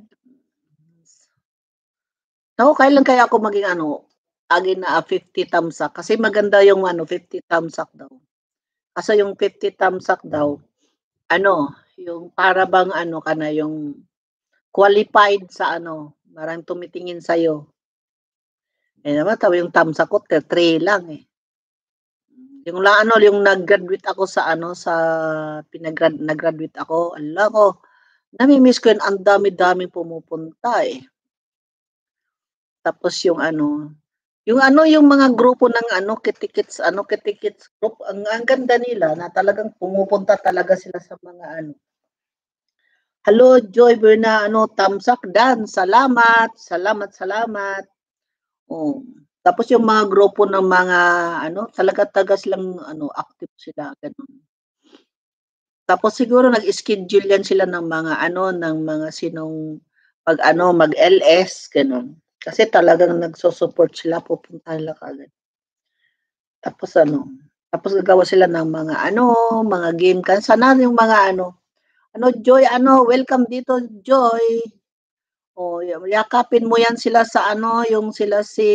Naku, kailan kaya ako maging ano, agin na 50 tamsak? Kasi maganda yung ano, 50 tamsak daw. Kasi yung 50 tamsak daw, ano, yung para bang ano ka na, yung qualified sa ano, marang tumitingin sa'yo. Eh naman, tawa yung tamsak ko, 3 lang eh. Yung lang ano, yung nag-graduate ako sa ano, sa pinag nag-graduate ako, ala ko, Nami-miss ko yun, ang dami-daming pumupunta eh. Tapos yung ano, yung ano, yung mga grupo ng ano, kitikits, ano, kitikits group, ang, ang ganda nila na talagang pumupunta talaga sila sa mga ano. Hello, Joy Berna, ano, up, Dan, salamat, salamat, salamat. Oh. Tapos yung mga grupo ng mga, ano, talaga taga silang, ano, active sila, ganun. Tapos siguro nag-schedule yan sila ng mga ano, ng mga sinong pag ano, mag-LS, ganun. Kasi talagang nagso-support sila, pupunta nila kagad. Tapos ano, tapos gagawa sila ng mga ano, mga game kan. Sana yung mga ano, ano, Joy, ano, welcome dito, Joy. O, yakapin mo yan sila sa ano, yung sila si,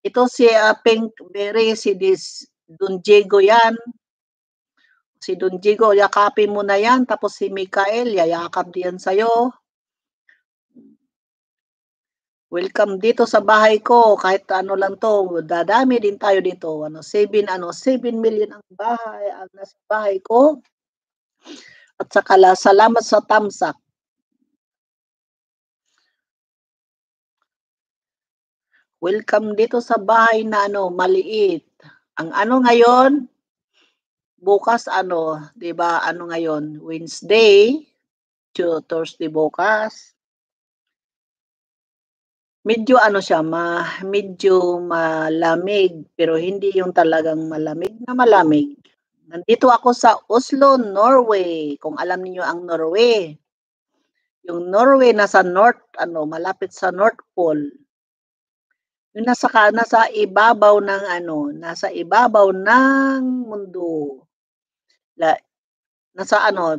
ito si uh, Pink Berry, si Dis, Don Diego yan. Si Don Diego, yakapin mo na yan. Tapos si Mikael, yayakap diyan sa'yo. Welcome dito sa bahay ko. Kahit ano lang to, dadami din tayo dito. Ano, 7, ano, 7 million ang bahay, ang nasa bahay ko. At saka salamat sa tamsak. Welcome dito sa bahay na ano, maliit. Ang ano ngayon, bukas ano, 'di ba? Ano ngayon? Wednesday to Thursday bukas. Medyo ano siya, ma medyo malamig pero hindi yung talagang malamig na malamig. Nandito ako sa Oslo, Norway. Kung alam niyo ang Norway. Yung Norway nasa north ano, malapit sa North Pole. Yung nasa nasa ibabaw ng ano, nasa ibabaw ng mundo la, nasa ano,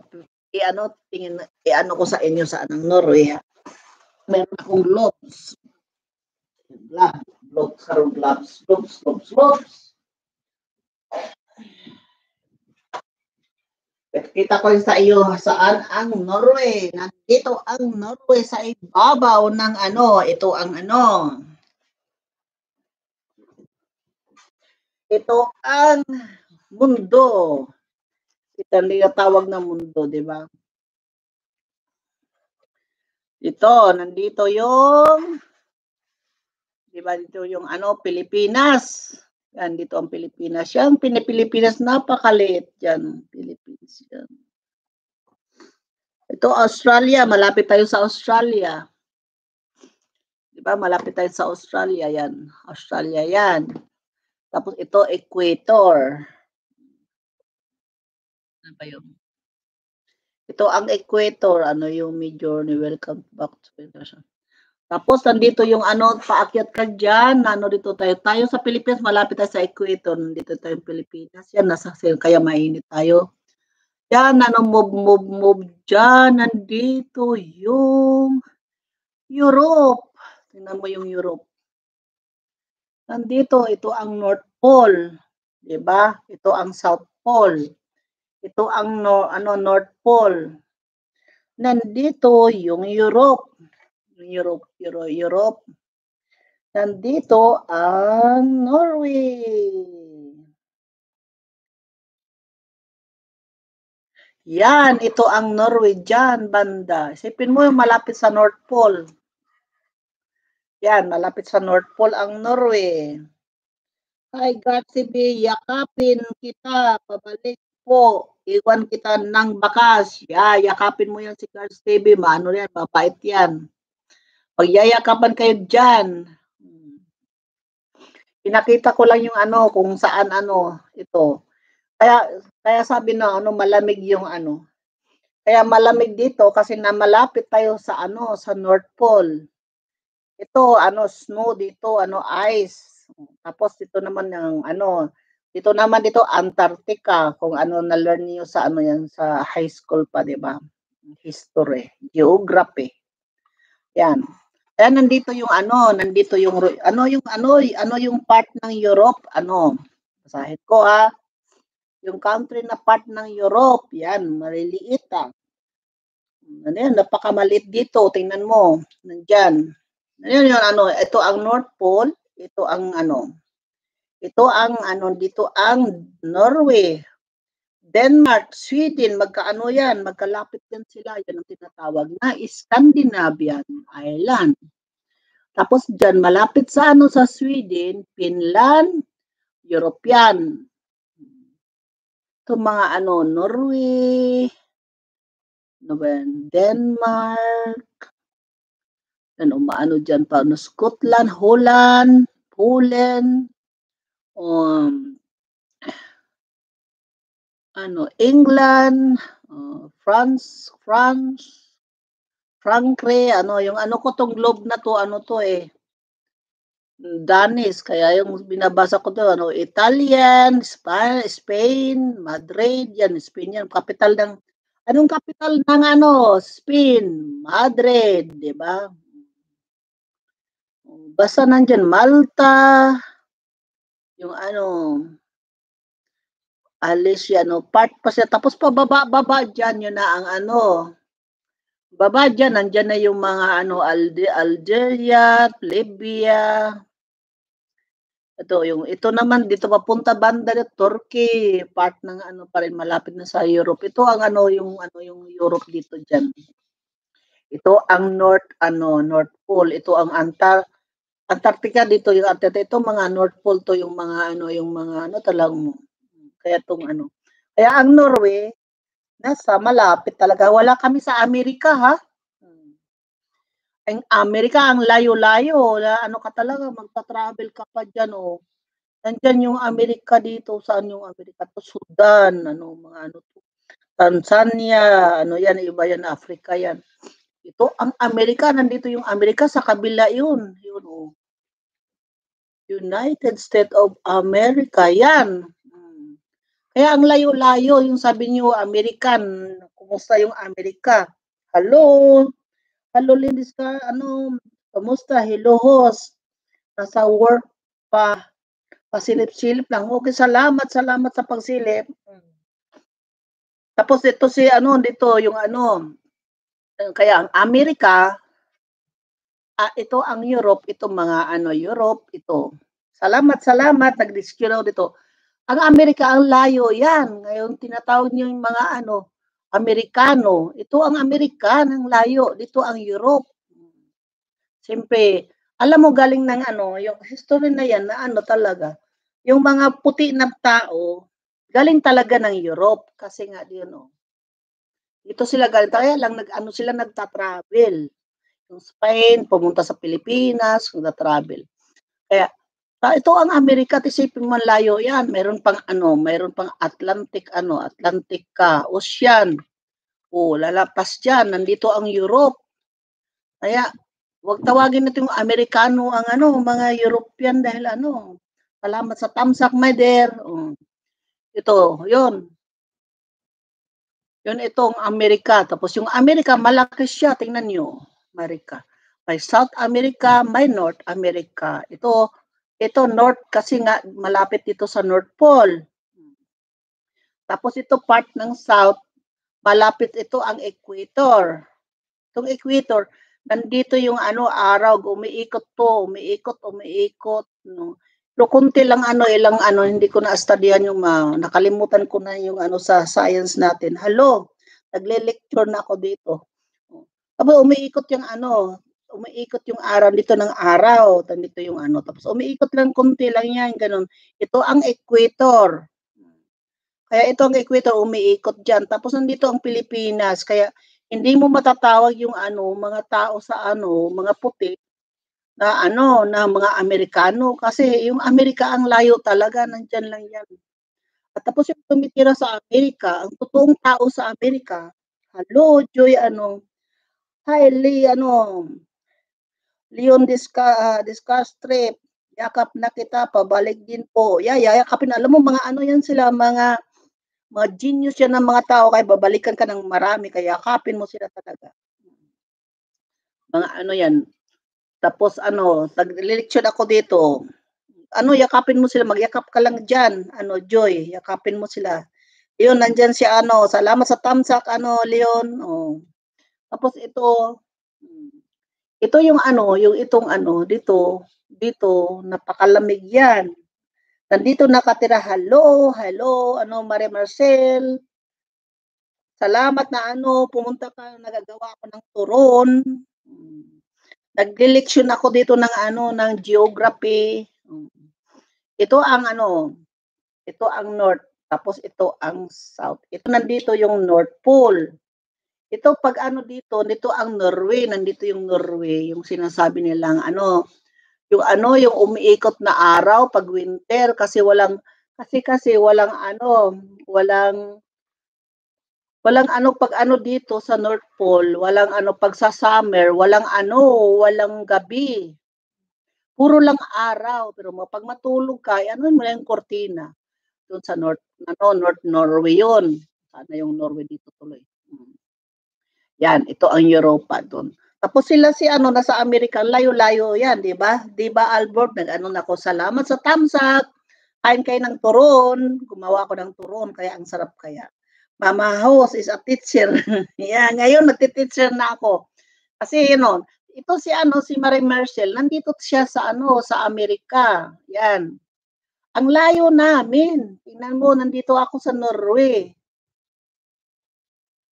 i-ano, tingin, i-ano ko sa inyo sa anong Norway. Meron akong gloves. Gloves, gloves, karong gloves, gloves, gloves, Kita ko sa iyo saan ang Norway. Nandito ang Norway sa ibabaw ng ano. Ito ang ano. Ito ang mundo. Ito tawag ng mundo, di ba? Ito, nandito yung, di ba, dito yung ano, Pilipinas. Yan, dito ang Pilipinas. Yan, Pilipinas, napakaliit yan. Pilipinas yan. Ito, Australia. Malapit tayo sa Australia. Di ba, malapit tayo sa Australia yan. Australia yan. Tapos ito, Equator. Ano ba yun? Ito ang equator, ano yung mid-journey, welcome back to Federation. Tapos, nandito yung ano, paakyat ka dyan, ano dito tayo. Tayo sa Pilipinas, malapit tayo sa equator. Nandito tayo sa Pilipinas. Yan, nasa kaya mainit tayo. Yan, ano, move, move, move dyan. Nandito yung Europe. Tingnan mo yung Europe. Nandito, ito ang North Pole. Diba? Ito ang South Pole. Ito ang no, ano North Pole. Nandito yung Europe. Europe, Euro, Europe. Nandito ang Norway. Yan, ito ang Norway dyan, banda. Isipin mo yung malapit sa North Pole. Yan, malapit sa North Pole ang Norway. Hi, Gatsibi, yakapin kita, pabalik po. Iwan kita ng bakas. Yeah, yakapin mo yan si TV. Maano yan, mapait yan. Pagyayakapan kayo dyan. Pinakita ko lang yung ano, kung saan ano, ito. Kaya kaya sabi na ano malamig yung ano. Kaya malamig dito kasi na malapit tayo sa ano sa North Pole. Ito ano snow dito, ano ice. Tapos dito naman yung ano dito naman dito Antarctica kung ano na learn niyo sa ano yan sa high school pa, 'di ba? History, geography. Yan. Kaya nandito yung ano, nandito yung ano yung ano, ano yung part ng Europe, ano. Basahin ko ha yung country na part ng Europe, yan, maliliit ah. Ano yan, napakamaliit dito, tingnan mo, nandyan. Ano yun, ano, ito ang North Pole, ito ang ano, ito ang ano, dito ang Norway, Denmark, Sweden, magkaano yan, magkalapit yan sila, yan ang tinatawag na Scandinavian Island. Tapos dyan, malapit sa ano sa Sweden, Finland, European, ito mga ano, Norway, ano ba? Denmark, ano, maano dyan pa, ano, Scotland, Holland, Poland, um, ano, England, uh, France, France, Frankre, ano, yung ano ko tong globe na to, ano to eh, Danish, kaya yung binabasa ko to, ano, Italian, Spain, Spain, Madrid, yan, Spain yan, capital ng, anong capital ng ano, Spain, Madrid, di ba? Basta nandyan, Malta, yung ano, Alicia, ano, part pa siya, tapos pababa-baba dyan, yun na ang ano, baba dyan, nandyan na yung mga ano, Algeria, Libya, ito yung ito naman dito papunta banda ng Turkey, part ng ano pa rin malapit na sa Europe. Ito ang ano yung ano yung Europe dito diyan. Ito ang North ano North Pole, ito ang Antar Antarctica dito yung Antarctica. Ito mga North Pole to yung mga ano yung mga ano talang kaya tong ano. Kaya ang Norway nasa malapit talaga. Wala kami sa Amerika ha ang Amerika ang layo-layo, ano ka talaga, magta-travel ka pa diyan oh. Nandiyan yung Amerika dito, saan yung Amerika to? Sudan, ano, mga ano to. Tanzania, ano yan, iba yan, Africa yan. Ito, ang Amerika, nandito yung Amerika, sa kabila yun. Yun, oh. United States of America, yan. Kaya ang layo-layo, yung sabi niyo, American, kumusta yung Amerika? Hello? Hello, Lindis ka, ano, kamusta? Hello, host. Nasa work pa. Pasilip-silip lang. Okay, salamat, salamat sa pagsilip. Tapos ito si ano dito yung ano kaya ang Amerika ah, ito ang Europe, ito mga ano Europe ito. Salamat, salamat nag-rescue dito. Ang Amerika ang layo yan. Ngayon tinatawag niyo yung mga ano Amerikano. Ito ang Amerika ng layo. Dito ang Europe. Siyempre, alam mo galing ng ano, yung history na yan na ano talaga, yung mga puti na tao, galing talaga ng Europe kasi nga yun oh. Dito sila galing, kaya lang nag ano sila nagta-travel. Yung Spain, pumunta sa Pilipinas, nagta-travel. Kaya Ah, ito ang Amerika, isipin mo layo yan. Meron pang ano, meron pang Atlantic ano, Atlantic ka, Ocean. O, lalapas diyan, nandito ang Europe. Kaya, wag tawagin natin yung Amerikano ang ano, mga European dahil ano, salamat sa tamsak, my dear. O, ito, yon Yun itong Amerika. Tapos yung Amerika, malaki siya. Tingnan nyo. Amerika. May South America, may North America. Ito, ito north kasi nga malapit dito sa North Pole. Tapos ito part ng south, malapit ito ang equator. Itong equator, nandito yung ano araw, umiikot to, umiikot, umiikot, no. Pero kunti lang ano, ilang ano, hindi ko na studian yung mga, nakalimutan ko na yung ano sa science natin. Hello, nagle-lecture na ako dito. Tapos umiikot yung ano, umiikot yung araw dito ng araw, dito yung ano, tapos umiikot lang kunti lang yan, ganun. Ito ang equator. Kaya ito ang equator, umiikot dyan. Tapos nandito ang Pilipinas. Kaya hindi mo matatawag yung ano, mga tao sa ano, mga puti na ano, na mga Amerikano. Kasi yung Amerika ang layo talaga, nandyan lang yan. At tapos yung tumitira sa Amerika, ang totoong tao sa Amerika, hello, Joy, ano, hi, Lee, ano, Leon Disca, uh, Discastre, yakap na kita, pabalik din po. Yeah, yakapin. Alam mo, mga ano yan sila, mga mga genius yan ng mga tao, kaya babalikan ka ng marami, kaya yakapin mo sila talaga. Mga ano yan. Tapos ano, nag-lecture ako dito. Ano, yakapin mo sila, magyakap ka lang dyan. Ano, Joy, yakapin mo sila. Yun, nandyan si ano, salamat sa tamsak, ano, Leon. Oh. Tapos ito, ito yung ano, yung itong ano, dito, dito, napakalamig yan. Nandito nakatira, hello, hello, ano, Marie Marcel. Salamat na ano, pumunta ka, nagagawa ako ng turon. Nag-election ako dito ng ano, ng geography. Ito ang ano, ito ang north, tapos ito ang south. Ito nandito yung North Pole. Ito pag ano dito, dito ang Norway, nandito yung Norway, yung sinasabi nilang ano, yung ano, yung umiikot na araw pag winter kasi walang kasi kasi walang ano, walang walang ano pag ano dito sa North Pole, walang ano pag sa summer, walang ano, walang gabi. Puro lang araw, pero pag matulog ka, ano mo yung kortina doon sa North ano, North Norway 'yon. Sana yung Norway dito tuloy. Hmm. Yan, ito ang Europa doon. Tapos sila si ano nasa Amerika, layo-layo 'yan, 'di ba? 'Di ba Albert, nag-ano nako, salamat sa tamsak. Kain kayo ng turon, gumawa ako ng turon kaya ang sarap kaya. Mama House is a teacher. <laughs> yeah, ngayon nagti-teacher na ako. Kasi you know, ito si ano si Marie Marcel, nandito siya sa ano sa Amerika. Yan. Ang layo namin. Tingnan mo, nandito ako sa Norway.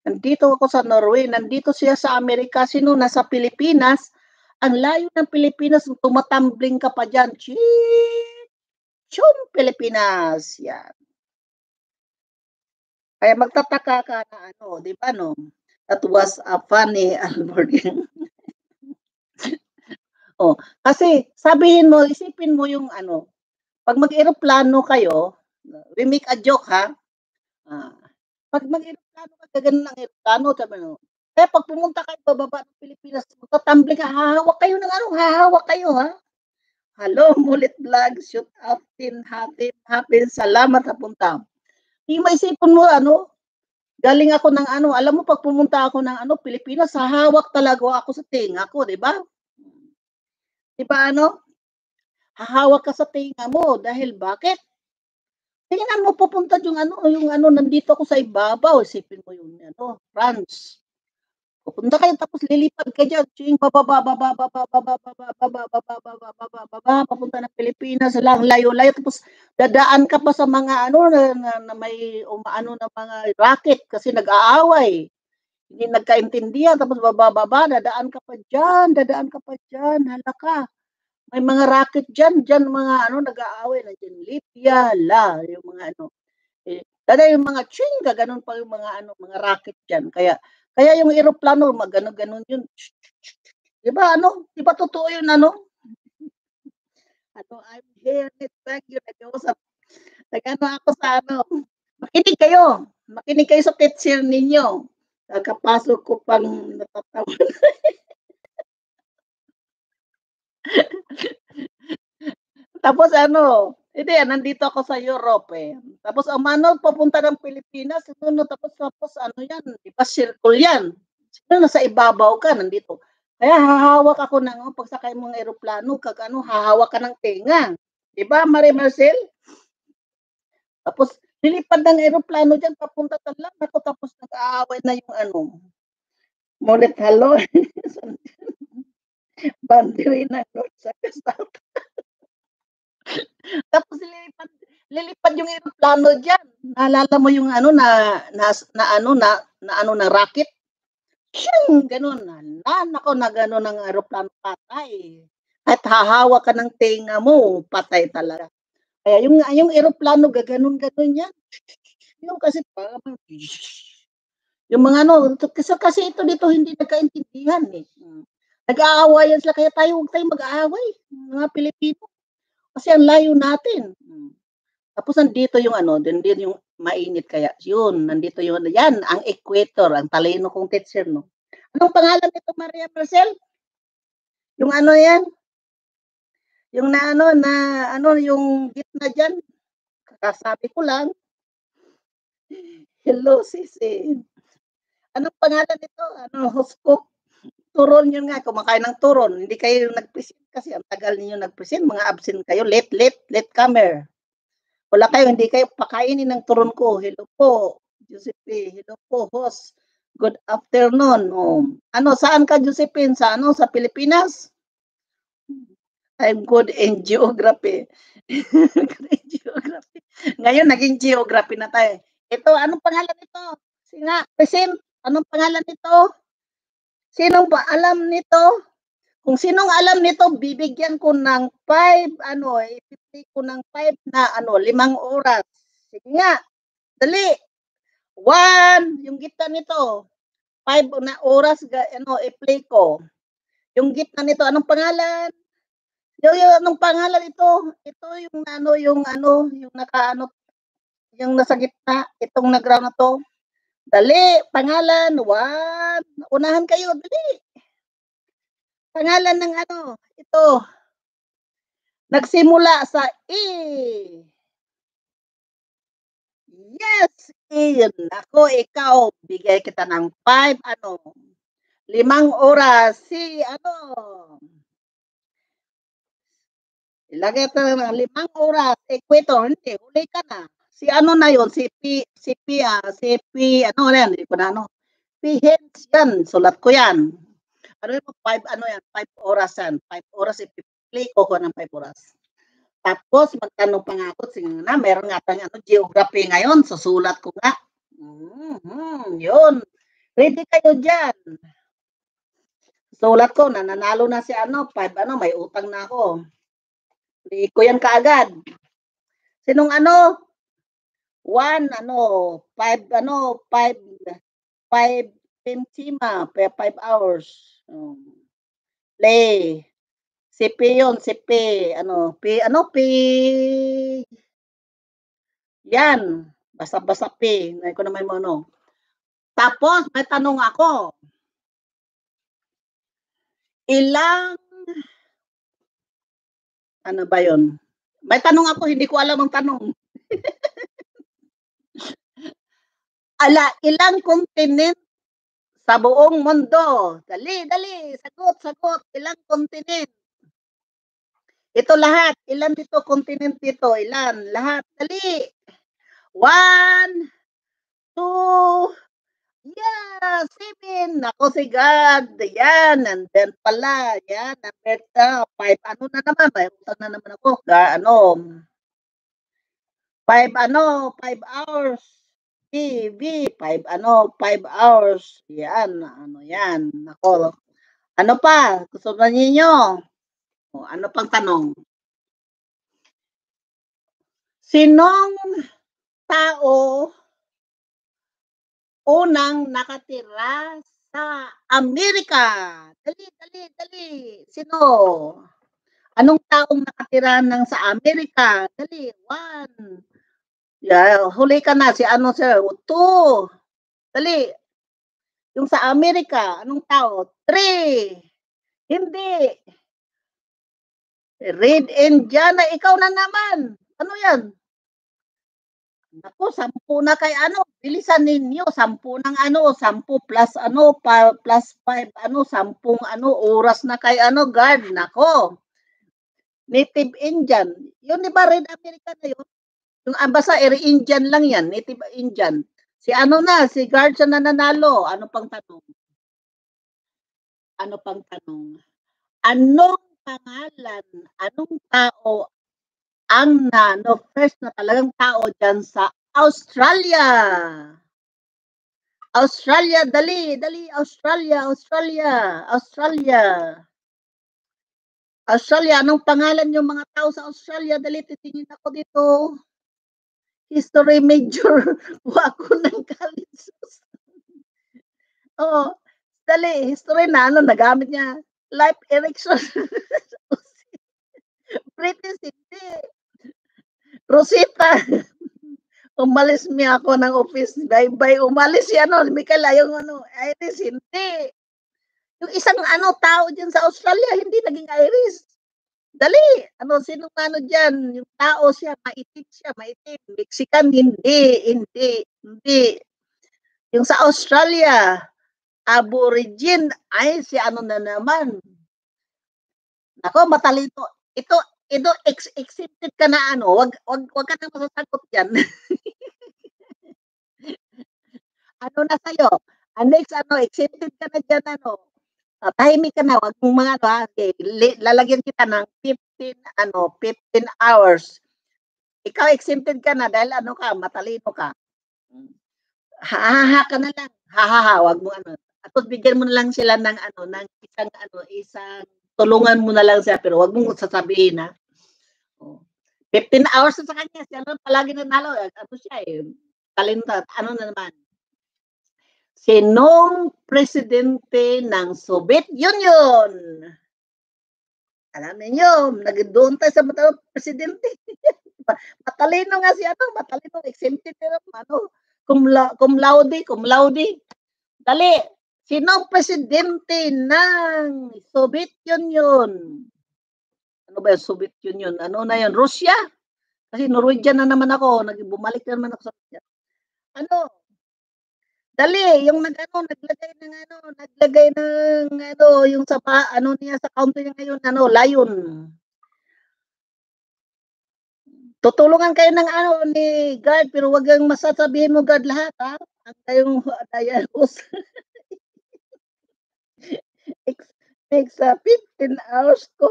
Nandito ako sa Norway, nandito siya sa Amerika, sino nasa Pilipinas, ang layo ng Pilipinas, tumatambling ka pa dyan. Chum, Pilipinas. Yan. Kaya magtataka ka na ano, di ba no? That was a funny <laughs> Albert. oh, kasi sabihin mo, isipin mo yung ano, pag mag-eroplano kayo, we make a joke ha. Ah, pag mag-eroplano ka, gaganon ng eroplano, sabi no. Kaya pag pumunta kayo bababa ng Pilipinas, magtatumbling ka, hahawak kayo ng ano, hahawak kayo ha. Hello, <laughs> Mulit Vlog, shoot out, tin, hatin, hapin, salamat sa punta. Hindi maisipon mo, ano, galing ako ng ano, alam mo, pag pumunta ako ng ano, Pilipinas, hahawak talaga ako sa tinga ko, di ba? Di ba ano? Hahawak ka sa tinga mo dahil bakit? Tingnan mo pupunta yung ano, yung ano nandito ako sa ibabaw, isipin mo yung ano, France. Pupunta kayo tapos lilipad ka diyan, ching bababa bababa bababa bababa bababa bababa papunta ng Pilipinas lang layo-layo tapos dadaan ka pa sa mga ano na, na, na may umaano na mga racket kasi nag-aaway hindi nagkaintindihan, tapos bababa, dadaan ka pa dyan, dadaan ka pa dyan, halaka. May mga racket dyan, dyan mga ano, nag-aaway na dyan, Libya, la, yung mga ano. Eh, dada yung mga ching, ganun pa yung mga ano, mga racket dyan. Kaya, kaya yung eroplano, magano-ganon yun. Di ba, ano? Di ba totoo yun, ano? ano, I'm here, thank you, nag-usap. Nag-ano ako sa ano. Makinig kayo. Makinig kayo sa teacher ninyo. Kakapasok ko pang natatawa. <laughs> Tapos ano, hindi, nandito ako sa Europe eh. Tapos ang ano, papunta ng Pilipinas, ano, tapos tapos ano yan, di ba circle yan. Sino nasa ibabaw ka, nandito. Kaya hahawak ako ng, oh, pagsakay mo ng aeroplano, kag ano, hahawak ka ng tenga. Di ba, Marie Marcel? Tapos, Lilipad ng eroplano dyan, papunta lang. Ako, tapos nag-aaway na yung ano. Mulit halo. <laughs> Boundary ng North sa South. <laughs> tapos lilipad, lilipad yung eroplano dyan. Naalala mo yung ano na, na, na ano na, na ano na rocket? Shing! Ganun. Na, nako na gano'n ng aeroplano patay. At hahawa ka ng tenga mo, patay talaga. Kaya yung, yung aeroplano, gaganon-ganon yan. Yung kasi, yung mga ano, kasi, kasi ito dito hindi nagkaintindihan eh. Nag-aawayan sila, kaya tayo huwag tayong mag-aaway, mga Pilipino. Kasi ang layo natin. Tapos nandito yung ano, din yung mainit kaya. Yun, nandito yung yan, ang equator, ang talino kong teacher, no. Anong pangalan nito, Maria Marcel? Yung ano yan? Yung na ano, na ano, yung gitna dyan. Kasabi ko lang. <laughs> Hello, sisi. Anong pangalan nito? Ano, Hosko? Turon yun nga, kumakain ng turon. Hindi kayo nag-present kasi ang tagal ninyo nag-present. Mga absent kayo. Late, late, late comer. Wala kayo, hindi kayo pakainin ng turon ko. Hello po, Josephine. Hello po, host. Good afternoon. Oh. Ano, saan ka, Josephine? Sa ano, sa Pilipinas? I'm good in geography. good <laughs> geography. Ngayon, naging geography na tayo. Ito, anong pangalan nito? Sina, present, anong pangalan nito? Sinong ba alam nito? Kung sinong alam nito, bibigyan ko ng 5, ano, ipipili ko ng 5 na, ano, limang oras. Sige nga, dali. 1, yung gitna nito. 5 na oras, ano, i-play ko. Yung gitna nito, anong pangalan? Yung, yung anong pangalan ito? Ito yung ano, yung ano, yung naka, ano, yung nasa gitna, itong naground na to. Dali, pangalan, 1. Unahan kayo, dali. Pangalan ng ano, ito. Nagsimula sa E. Yes, E. Ako, ikaw, bigay kita ng 5, ano, limang oras. Si, ano, ilagay ito ng limang oras. Equator, hindi, huli ka na. Si ano na yon si P, si P, ah, si P, ano yan, hindi ko na ano. P hits yan, sulat ko yan ano yung five, ano yan, five oras yan. Five oras, i-play ko ko ng five oras. Tapos, magtanong pa nga ako, sige na, meron nga tayong ano, geography ngayon, susulat ko nga. Mm-hmm, yun. Ready kayo dyan. Sulat ko, nananalo na si ano, five, ano, may utang na ako. Hindi ko yan kaagad. Sinong ano, one, ano, five, ano, five, five, Benzema, five hours. Um, play. Si P yun, si P. Ano, P, ano, P. Yan. Basta-basta P. Hindi ko naman mo, ano. Tapos, may tanong ako. Ilang, ano ba yon? May tanong ako, hindi ko alam ang tanong. <laughs> Ala, ilang continent sa buong mundo. Dali, dali. Sagot, sagot. Ilang kontinent? Ito lahat. Ilan dito kontinent dito? Ilan? Lahat. Dali. One, two, yeah, seven. Ako si God. Yan. And then pala. Yan. Number five. Ano na naman? May utang na naman ako. Ga, ano? Five, ano? Five hours. TV, 5 ano, 5 hours. Yan, ano yan. Nako. Ano pa? Gusto na ninyo? O, ano pang tanong? Sinong tao unang nakatira sa Amerika? Dali, dali, dali. Sino? Anong taong nakatira ng sa Amerika? Dali, one, Yeah, huli ka na si ano sir, two. Dali. Yung sa Amerika, anong tao? Three. Hindi. Red Indiana, ikaw na naman. Ano yan? Naku, sampu na kay ano, bilisan ninyo, sampu ng ano, sampu plus ano, pa, plus five, ano, sampung ano, oras na kay ano, guard, nako. Native Indian. Yun di ba Red America na yun? Yung ah, basta eri Indian lang yan, native Indian. Si ano na, si siya na nanalo. Ano pang tanong? Ano pang tanong? Anong pangalan, anong tao ang na, no, first na talagang tao dyan sa Australia? Australia, dali, dali, Australia, Australia, Australia. Australia, anong pangalan yung mga tao sa Australia? Dali, titingin ako dito. History major po ako ng college. oh, dali, history na, ano, nagamit niya. Life erection. <laughs> British, hindi. Rosita. <laughs> umalis mi ako ng office. Bye-bye. Umalis si ano, Michaela, yung ano, Iris, hindi. Yung isang ano, tao dyan sa Australia, hindi naging Iris. Dali. Ano, sino ano dyan? Yung tao siya, maitim siya, maitim. Mexican, hindi, hindi, hindi. Yung sa Australia, Aborigine, ay si ano na naman. Ako, matalino. Ito, ito, ex accepted ka na ano, wag, wag, wag ka na masasagot yan. <laughs> ano na sa'yo? Next, ano, accepted ka na dyan, ano, uh, tahimik ka na, wag mong mga, ano, okay, lalagyan kita ng 15, ano, 15 hours. Ikaw, exempted ka na dahil ano ka, matalino ka. Hahaha ka na lang. Hahaha, wag mo ano. At bigyan mo na lang sila ng ano, ng isang ano, isang tulungan mo na lang siya, pero wag mong sasabihin na. Oh. 15 hours sa kanya, siya lang palagi nanalo. Ano siya eh, talenta. Ano na naman? Sinong presidente ng Soviet Union? Alam niyo, nag-doon tayo sa matalong presidente. <laughs> matalino nga si ano, matalino, exempted ano, cum, la, cum laude, cum laude. Dali, Sino presidente ng Soviet Union? Ano ba yung Soviet Union? Ano na yun? Russia? Kasi Norwegian na naman ako. Bumalik na naman ako sa Russia. Ano? Dali, yung nag ano, naglagay ng ano, naglagay ng ano, yung sa pa, ano niya sa counter niya ngayon, ano, lion. Tutulungan kayo ng ano ni guard, pero wag kang masasabihin mo guard lahat, ha? Ang kayong dialos. <laughs> Next uh, 15 hours ko.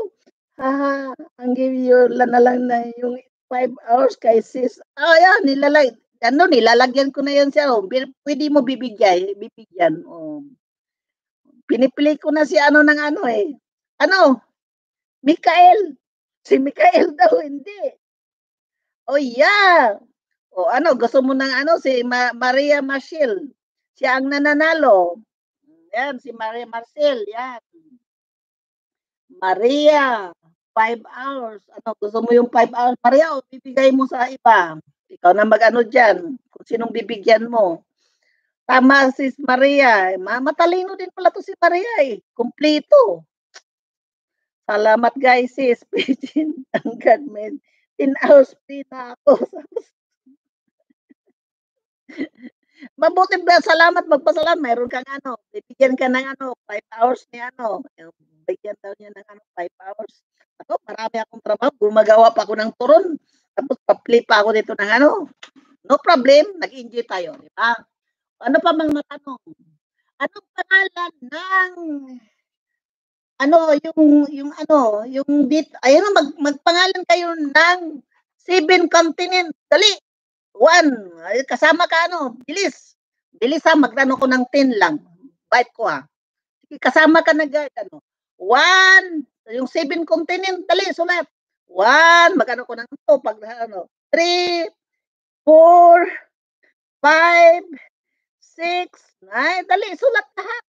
Haha, ang give you na lang na yung 5 hours kay sis. Oh, yan, nilalag. Ano, nilalagyan ko na yan siya. Oh. Pwede mo bibigay, bibigyan. Oh. Pinipili ko na si ano ng ano eh. Ano? Mikael. Si Mikael <laughs> daw, hindi. Oh, yeah. O oh, ano, gusto mo ng ano, si Ma Maria Marcel. Siya ang nananalo. Yan, si Maria Marcel, yan. Maria, 5 hours. Ano, gusto mo yung 5 hours? Maria, o, bibigay mo sa iba. Ikaw na mag-ano dyan, kung sinong bibigyan mo. Tama si Maria. Matalino din pala to si Maria eh. Kompleto. Salamat guys sis. Pidin ang government. 10 hours free ako. <laughs> Mabuti ba, salamat, magpasalamat. Mayroon kang ano, bibigyan ka ng ano, 5 hours ni ano. Bigyan daw niya ng ano, 5 hours. Ako, marami akong trabaho. Gumagawa pa ako ng turon. Tapos pa-play pa ako dito ng ano. No problem, nag-enjoy tayo. Di ba? Ano pa mang matanong? Anong pangalan ng ano yung yung ano yung dit ayun mag magpangalan kayo ng seven continent dali One, kasama ka ano, bilis. Bilis ha, magtanong ko ng 10 lang. Bite ko ha. Sige, kasama ka na guard, ano. One, yung seven continent, dali, sulat. One, magano ko ng to, pag ano, three, four, five, six, nine, dali, sulat lahat.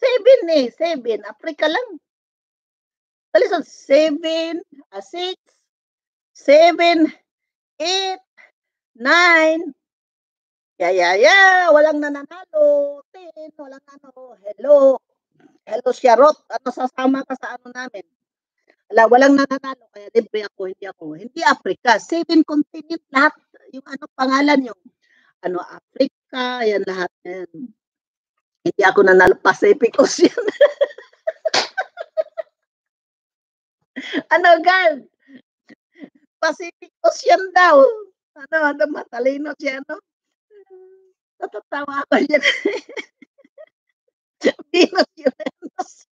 Seven eh, seven. Africa lang. Dali, so seven, uh, six, seven, eight, Nine. Yeah, yeah, yeah. Walang nananalo. Ten. Walang ano. Hello. Hello, Sharot. Ano, sasama ka sa ano namin? Wala, walang nananalo. Kaya libre ako, hindi ako. Hindi Africa. Seven continent lahat. Yung ano pangalan yung ano Africa, yan lahat yan. Hindi ako nanalo Pacific Ocean. <laughs> ano, girl? Pacific Ocean daw. Ano, ano, matalino si ano. Natatawa ako dyan. <laughs> Venus Uranus.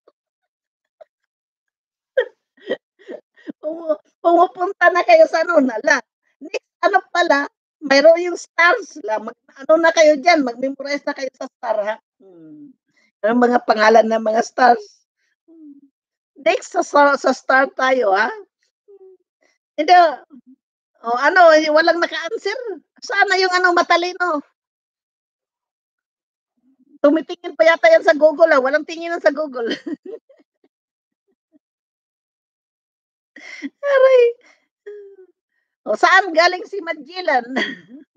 Pumu pumupunta na kayo sa ano, nala. Next, ano pala, mayroon yung stars la mag, ano na kayo diyan mag-memorize na kayo sa star ha hmm. ano mga pangalan ng mga stars hmm. next sa, sa star tayo ha hindi oh, ano walang naka-answer sana yung ano matalino tumitingin pa yata yan sa Google ah. walang tingin sa Google <laughs> Aray. O, saan galing si Magellan? <laughs>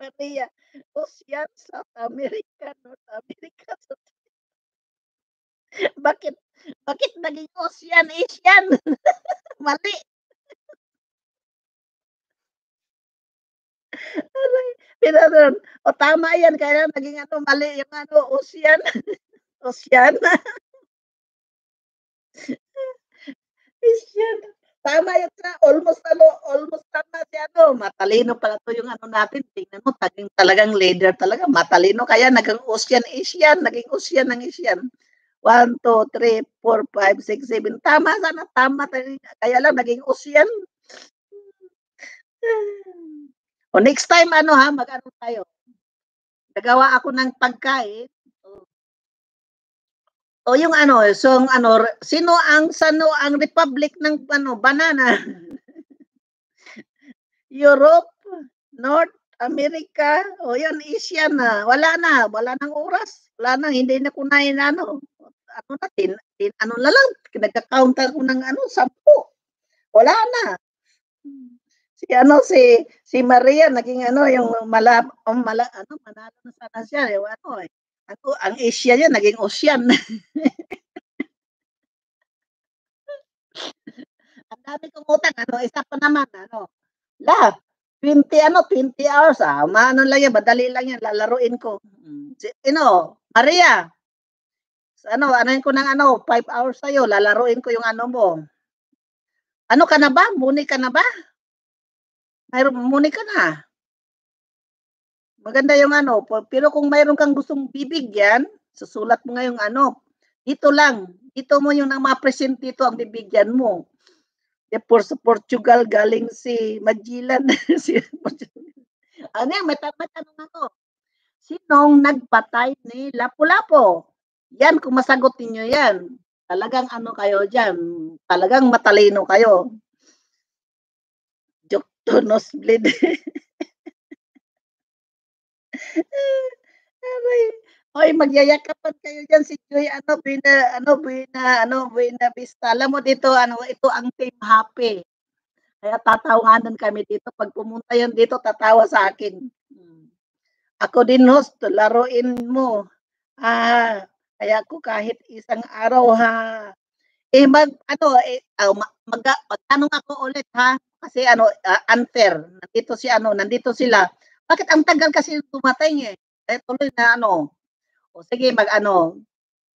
Maria. Ocean, South America, North America. South... <laughs> bakit? Bakit naging Ocean, Asian? <laughs> Mali. Pinadon. O tama yan, kaya naging ano, mali yung ano, Ocean. Ocean. Ocean. Tama yan sa almost ano, almost tama si ano, matalino pala to yung ano natin. Tingnan mo, taging talagang leader talaga, matalino kaya naging ocean Asian, naging ocean ng Asian. 1, 2, 3, 4, 5, 6, 7. Tama sana, tama. Kaya lang naging ocean. <sighs> O next time ano ha, mag-ano tayo. Nagawa ako ng pagkain o yung ano, so ang ano, sino ang sano ang republic ng ano, banana? <laughs> Europe, North America, o yan Asia na. Wala na, wala nang oras. Wala na, hindi na kunain ano. Ano na, tin, tin, ano na lang, nagka-count ako ng ano, sampu. Wala na. Si ano si si Maria naging ano yung mala, um, mala ano manalo na sana siya eh, ano eh ako, ang Asia niya, naging ocean. <laughs> ang dami kong utang, ano, isa pa naman, ano, la, 20, ano, 20 hours, ah, maano lang yan, madali lang yan, lalaruin ko. Mm. Si, you know, Maria, ano, ano ko ng ano, 5 hours sa'yo, lalaruin ko yung ano mo. Ano ka na ba? Muni ka na ba? Mayroon, muni ka na. Maganda yung ano, pero kung mayroon kang gustong bibigyan, susulat mo ngayong ano, dito lang, dito mo yung nang ma-present dito ang bibigyan mo. De por sa Portugal galing si Magellan. <laughs> si ano yan, may, tanong ako. Sinong nagpatay ni Lapu-Lapu? Yan, kung masagot niyo yan, talagang ano kayo dyan, talagang matalino kayo. Joke to nosebleed. <laughs> Aray. Hoy, magyayakapan kayo diyan si Joy ano Buena ano Buena ano Buena Vista. Alam mo dito ano ito ang team happy. Kaya tatawanan kami dito pag pumunta yan dito tatawa sa akin. Hmm. Ako din host, laruin mo. Ah, kaya ako kahit isang araw ha. Eh mag ano eh oh, mag, mag ako ulit ha kasi ano uh, unfair. Nandito si ano, nandito sila bakit ang tagal kasi tumatay eh? Eh tuloy na ano. O sige, mag-ano.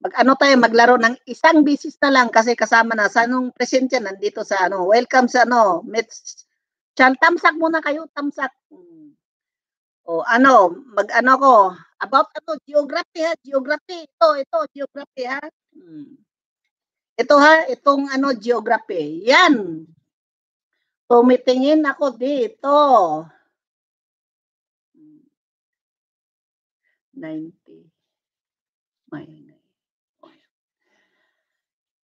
Mag-ano tayo, maglaro ng isang bisis na lang kasi kasama na sa nung presensya nandito sa ano. Welcome sa ano, Mets Chan, tamsak muna kayo, tamsak. Hmm. O ano, mag-ano ko, about ano, geography ha, geography. Ito, ito, geography ha. Hmm. Ito ha, itong ano, geography. Yan. Tumitingin ako dito. 90 minus.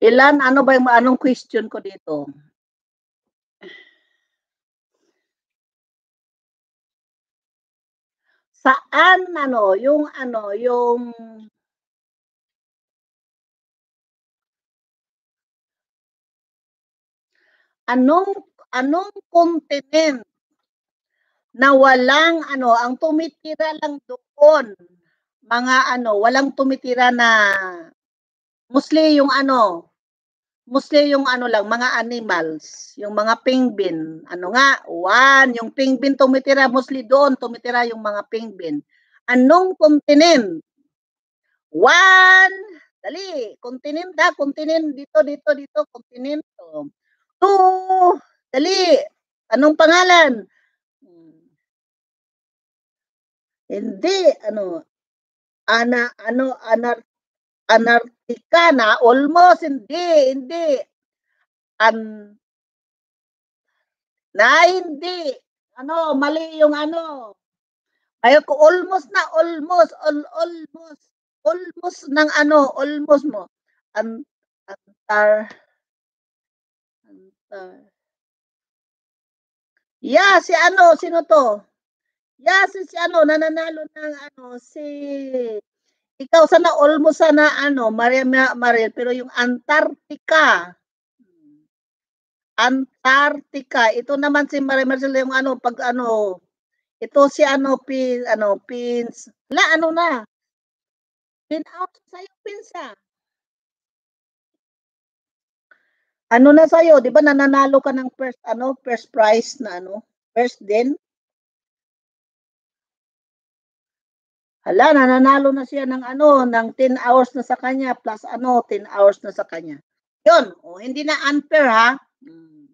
Ilan, ano ba yung anong question ko dito? Saan ano, yung ano, yung anong anong continent na walang ano, ang tumitira lang doon mga ano, walang tumitira na mostly yung ano, mostly yung ano lang, mga animals, yung mga penguin. Ano nga, one, yung penguin tumitira, mostly doon tumitira yung mga penguin. Anong continent? One, dali, continent da, continent, dito, dito, dito, continent. Two, dali, anong pangalan? Hindi, ano, ana, ano, anar, anartika na, almost, hindi, hindi. An, na, hindi. Ano, mali yung ano. Ayaw ko, almost na, almost, all, almost, almost ng ano, almost mo. An, antar, antar. Yeah, si ano, sino to? Yeah, si, si ano, nananalo ng ano, si, ikaw sana almost sana ano, Maria Mariel, pero yung Antarctica. Antarctica. Ito naman si Maria Marcel yung ano, pag ano, ito si ano, pin, ano, pins. La, ano na? Pin out sa'yo, pinsa. Ano na sa'yo, di ba nananalo ka ng first, ano, first prize na ano, first din? Hala, nananalo na siya ng ano, ng 10 hours na sa kanya, plus ano, 10 hours na sa kanya. Yun, oh, hindi na unfair ha. Hmm.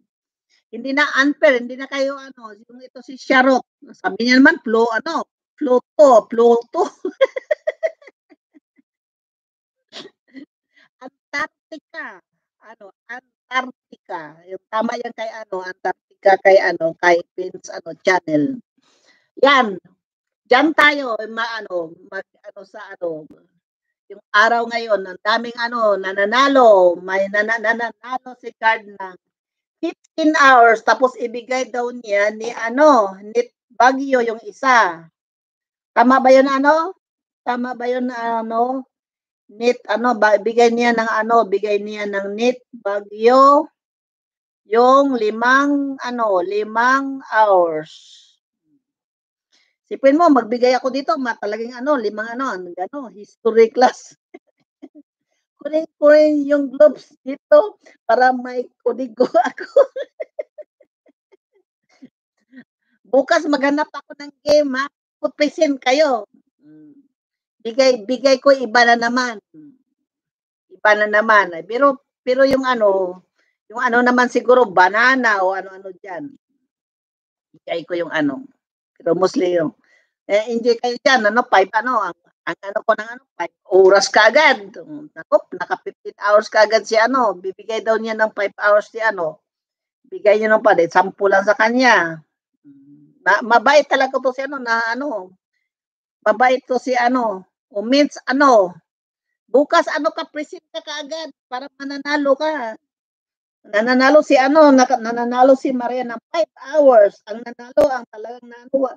Hindi na unfair, hindi na kayo ano, yung ito si Sharot. Sabi niya naman, flo, ano, Pluto, Pluto. <laughs> Antarctica. Ano, Antarctica. Yung tama yan kay ano, Antarctica kay ano, kay Pins ano channel. Yan. Diyan tayo maano, mag ano sa ano, yung araw ngayon, ang daming ano, nananalo, may nananalo si card ng 15 hours tapos ibigay daw niya ni ano, ni Bagyo yung isa. Tama ba 'yun ano? Tama ba 'yun ano? Nit ano, ba, bigay niya ng ano, bigay niya ng nit Bagyo yung limang ano, limang hours. Sipin mo, magbigay ako dito, ma, talagang ano, limang ano, ano, history class. <laughs> kunin ko yung gloves dito para may kudigo <laughs> ako. Bukas maghanap ako ng game ha. Present kayo. Bigay bigay ko iba na naman. Iba na naman. Pero pero yung ano, yung ano naman siguro banana o ano-ano diyan. Bigay ko yung ano. Pero yung, eh, enjoy kayo dyan, ano, 5, ano, ang, ang ano ko ng ano, 5 oras kagad. Nako, naka 15 hours kagad si ano, bibigay daw niya ng 5 hours si ano. Bigay niya ng pa, 10 lang sa kanya. Ma, mabait talaga to si ano, na ano, mabait to si ano, o means ano, bukas ano ka, present ka kaagad para mananalo ka. Nananalo si ano, nananalo si Maria ng 5 hours. Ang nanalo, ang talagang nanalo.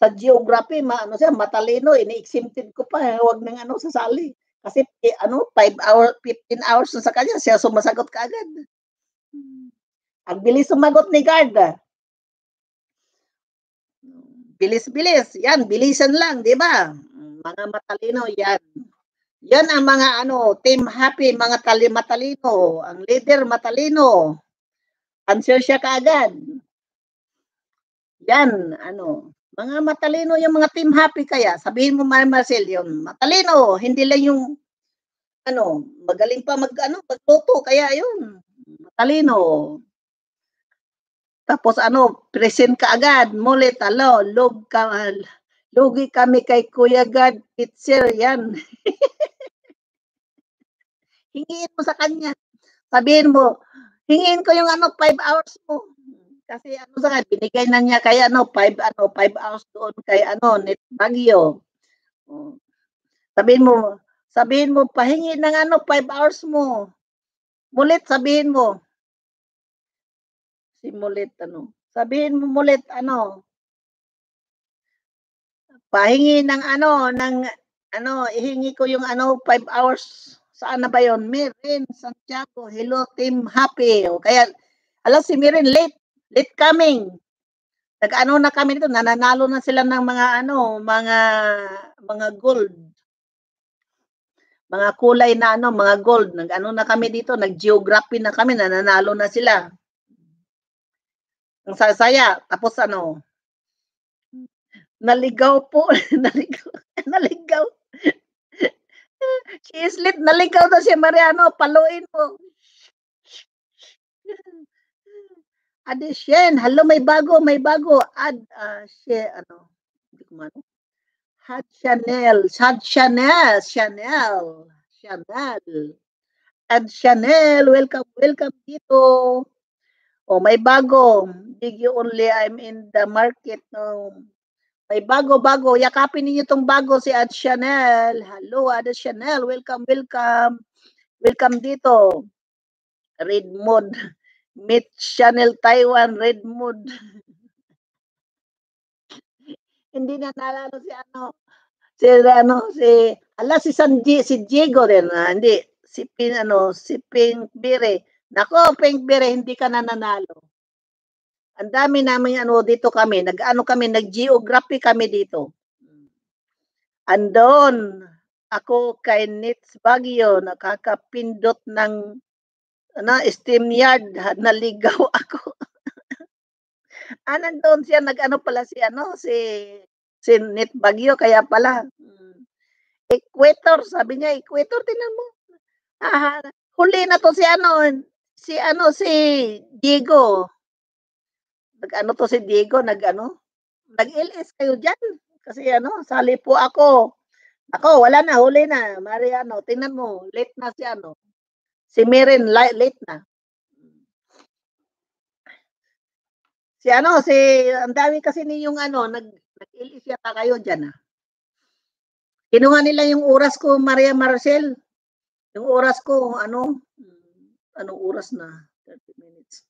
Sa geography, ma, ano siya, matalino, ini-exempted ko pa, eh, wag nang ano, sasali. Kasi eh, ano, 5 hours, 15 hours sa kanya, siya sumasagot kaagad. Ang bilis sumagot ni Garda. Bilis-bilis. Yan, bilisan lang, di ba? Mga matalino, yan. Yan ang mga ano, team happy, mga tali matalino. Ang leader matalino. Answer siya kaagad. Yan, ano, mga matalino yung mga team happy kaya. Sabihin mo, Mar Marcel, yung matalino, hindi lang yung ano, magaling pa mag ano, magluto kaya yun. Matalino. Tapos ano, present ka agad, mulit, alo, log ka, lugi kami kay Kuya God, teacher, yan. <laughs> Hingiin mo sa kanya. Sabihin mo, hingin ko yung ano, 5 hours mo. Kasi ano sa kanya, binigay na niya kay ano, 5 ano, 5 hours doon kay ano, net Bagyo. Oh. Sabihin mo, sabihin mo, pahingi ng ano, 5 hours mo. Mulit, sabihin mo. Si mulit, ano. Sabihin mo mulit, ano. Pahingi ng ano, ng ano, ihingi ko yung ano, 5 hours Saan na ba yun? Mirin, Santiago, hello team, happy. O kaya, alam si Mirin, late, late coming. Nag-ano na kami dito, nananalo na sila ng mga ano, mga mga gold. Mga kulay na ano, mga gold. Nag-ano na kami dito, nag-geography na kami, nananalo na sila. Ang sasaya. Tapos ano, naligaw po, <laughs> naligaw, naligaw. Si Islit, naligaw na si Mariano, paluin mo. Adi Shen, hello, may bago, may bago. Ad, uh, she, ano, hindi ko mano. Had Chanel, Had Chanel, Chanel, Chanel. Had Chanel, welcome, welcome dito. Oh, may bago. Big you only, I'm in the market. No. May bago, bago. Yakapin ninyo tong bago si Ad Chanel. Hello, Ad Chanel. Welcome, welcome. Welcome dito. Red Mood. Meet Chanel Taiwan, Red Mood. <laughs> Hindi na nalalo si ano, si ano, si, ala si Sanji, si Diego din, ah, hindi, si Pin, ano, si Pink Bire. Nako, Pink Bire, hindi ka na nanalo. Ang dami namin ano dito kami, nag-ano kami, nag-geography kami dito. Andon, ako kay Nits Baguio, nakakapindot ng ano, steam yard, <laughs> naligaw ako. ah, nandun siya, nag-ano pala si ano, si si Nit Bagyo, kaya pala. Hmm. Equator, sabi niya, Equator, tinan mo. Ah, huli na to si ano, si ano, si Diego. Nag-ano to si Diego, nag-ano, nag-LS kayo dyan. Kasi ano, sali po ako. Ako, wala na, huli na. Mariano, tingnan mo, late na si ano. Si Mirin, late na. Si ano, si, ang dami kasi ninyong ano, nag, nag-ilis yata kayo dyan ah. Kinuha nila yung oras ko, Maria Marcel. Yung oras ko, ano, anong oras na? 30 minutes.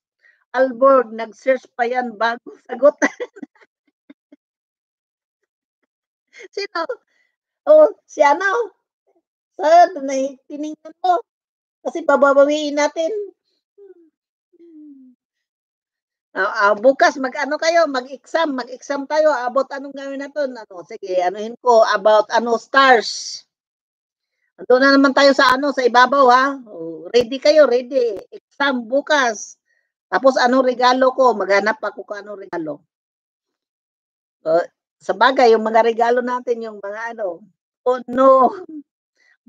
Alborg, nag-search pa yan bago sagot. <laughs> Sino? Oh, si ano? Sad, na tiningnan mo. Kasi bababawiin natin. Uh, uh, bukas mag-ano kayo, mag-exam, mag-exam tayo about anong gawin natin. Ano, sige, anuhin ko about ano stars. Ando na naman tayo sa ano, sa ibabaw ha. Oh, ready kayo, ready. Exam bukas. Tapos anong regalo ko? Maghanap ako kung anong regalo. Uh, sa yung mga regalo natin, yung mga ano, oh no.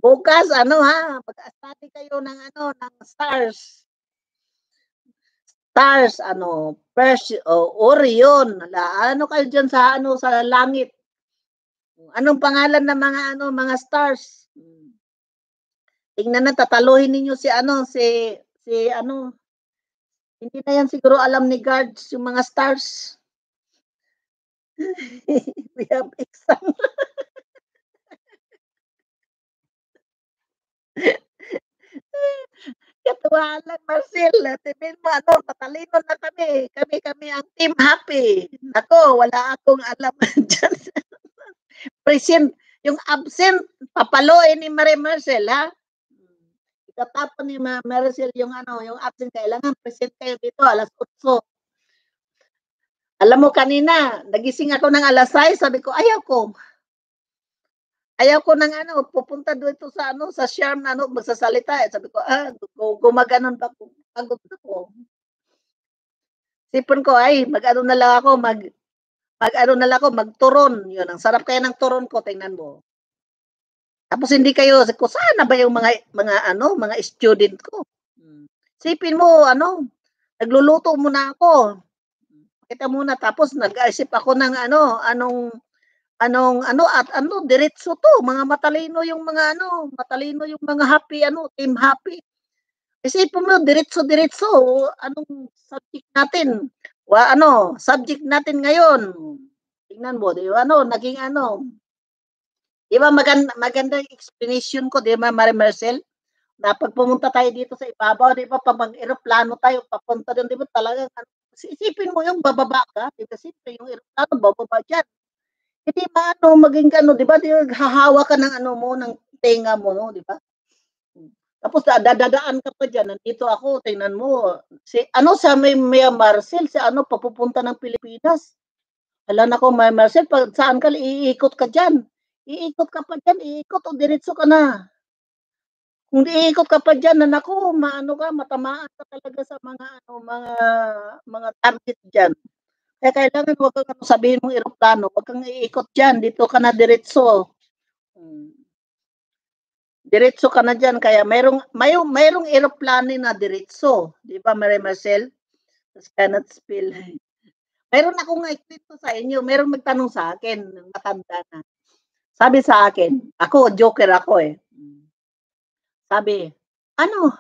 Bukas, ano ha, mag-study kayo ng ano, ng stars stars, ano, Pers o Orion, ala, ano kayo diyan sa ano sa langit? Anong pangalan ng mga ano, mga stars? Tingnan na tataluhin ninyo si ano, si si ano. Hindi na yan siguro alam ni guards yung mga stars. <laughs> We have exam. <laughs> Katuwa lang, Marcel. Sabihin mo, ano, matalino na kami. Kami-kami ang team happy. Nako, wala akong alam <laughs> dyan. Present, yung absent, papaluin ni Marie Marcel, ha? Itatapon ni Ma Marcel yung ano, yung absent. Kailangan present kayo dito, alas 8. Alam mo kanina, nagising ako ng alas 6, sabi ko, ayaw ko. Ayaw ko nang ano, pupunta dito sa ano, sa Sharm ano, magsasalita. Eh. Sabi ko, ah, gumaganon pa ko. Pagod ako. Sipon ko, ay, mag-ano na lang ako, mag, mag-ano na lang ako, magturon. Yun, ang sarap kaya ng turon ko, tingnan mo. Tapos hindi kayo, ko, sana ba yung mga, mga ano, mga student ko? Hmm. Sipin mo, ano, nagluluto muna ako. Kita muna, tapos nag-isip ako ng ano, anong, anong ano at ano diretso to mga matalino yung mga ano matalino yung mga happy ano team happy isipin mo diretso diretso anong subject natin wa ano subject natin ngayon tingnan mo di ano naging ano di ba maganda magandang explanation ko di ba Marie Marcel na pag pumunta tayo dito sa ibabaw di ba pag mag-eroplano tayo papunta doon di ba talaga ano, isipin mo yung bababa ka di ba siyempre yung eroplano bababa diyan hindi ba ano maging ano, 'di ba? Hahawa ka ng ano mo, ng tenga mo, no, 'di ba? Tapos dadadaan ka pa diyan, nandito ako, tingnan mo. Si ano sa may Mia Marcel, si ano papupunta ng Pilipinas. Hala nako, Mia Marcel, pag saan ka iikot ka diyan? Iikot ka pa diyan, iikot o diretso ka na. Kung iikot ka pa diyan, na maano ka, matamaan ka talaga sa mga ano, mga mga target diyan. Kaya kailangan wag kang ano, sabihin mong eroplano, wag kang iikot diyan, dito ka na diretso. Hmm. Diretso ka na diyan kaya mayroong may mayroong eroplano na diretso, di ba Mary Marcel? Just cannot spill. <laughs> Mayroon akong ikwento sa inyo, mayroong magtanong sa akin, matanda na. Sabi sa akin, ako, joker ako eh. Sabi, ano,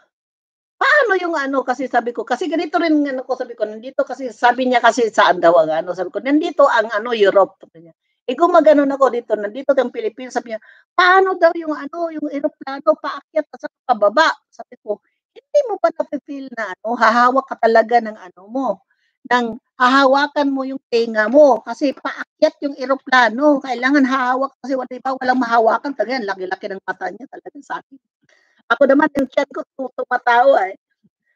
paano yung ano, kasi sabi ko, kasi ganito rin ano ko, sabi ko, nandito kasi, sabi niya kasi saan daw ang ano, sabi ko, nandito ang ano, Europe. Niya, eh kung magano na ako dito, nandito ang Pilipinas, sabi niya, paano daw yung ano, yung eroplano, paakyat sa pababa? Sabi ko, hindi mo ba napifeel na ano, hahawak ka talaga ng ano mo, ng hahawakan mo yung tenga mo kasi paakyat yung eroplano. Kailangan hahawak kasi wala ba walang mahawakan talaga. Laki-laki ng mata niya talaga sa akin. Ako naman yung chat ko tumatawa eh.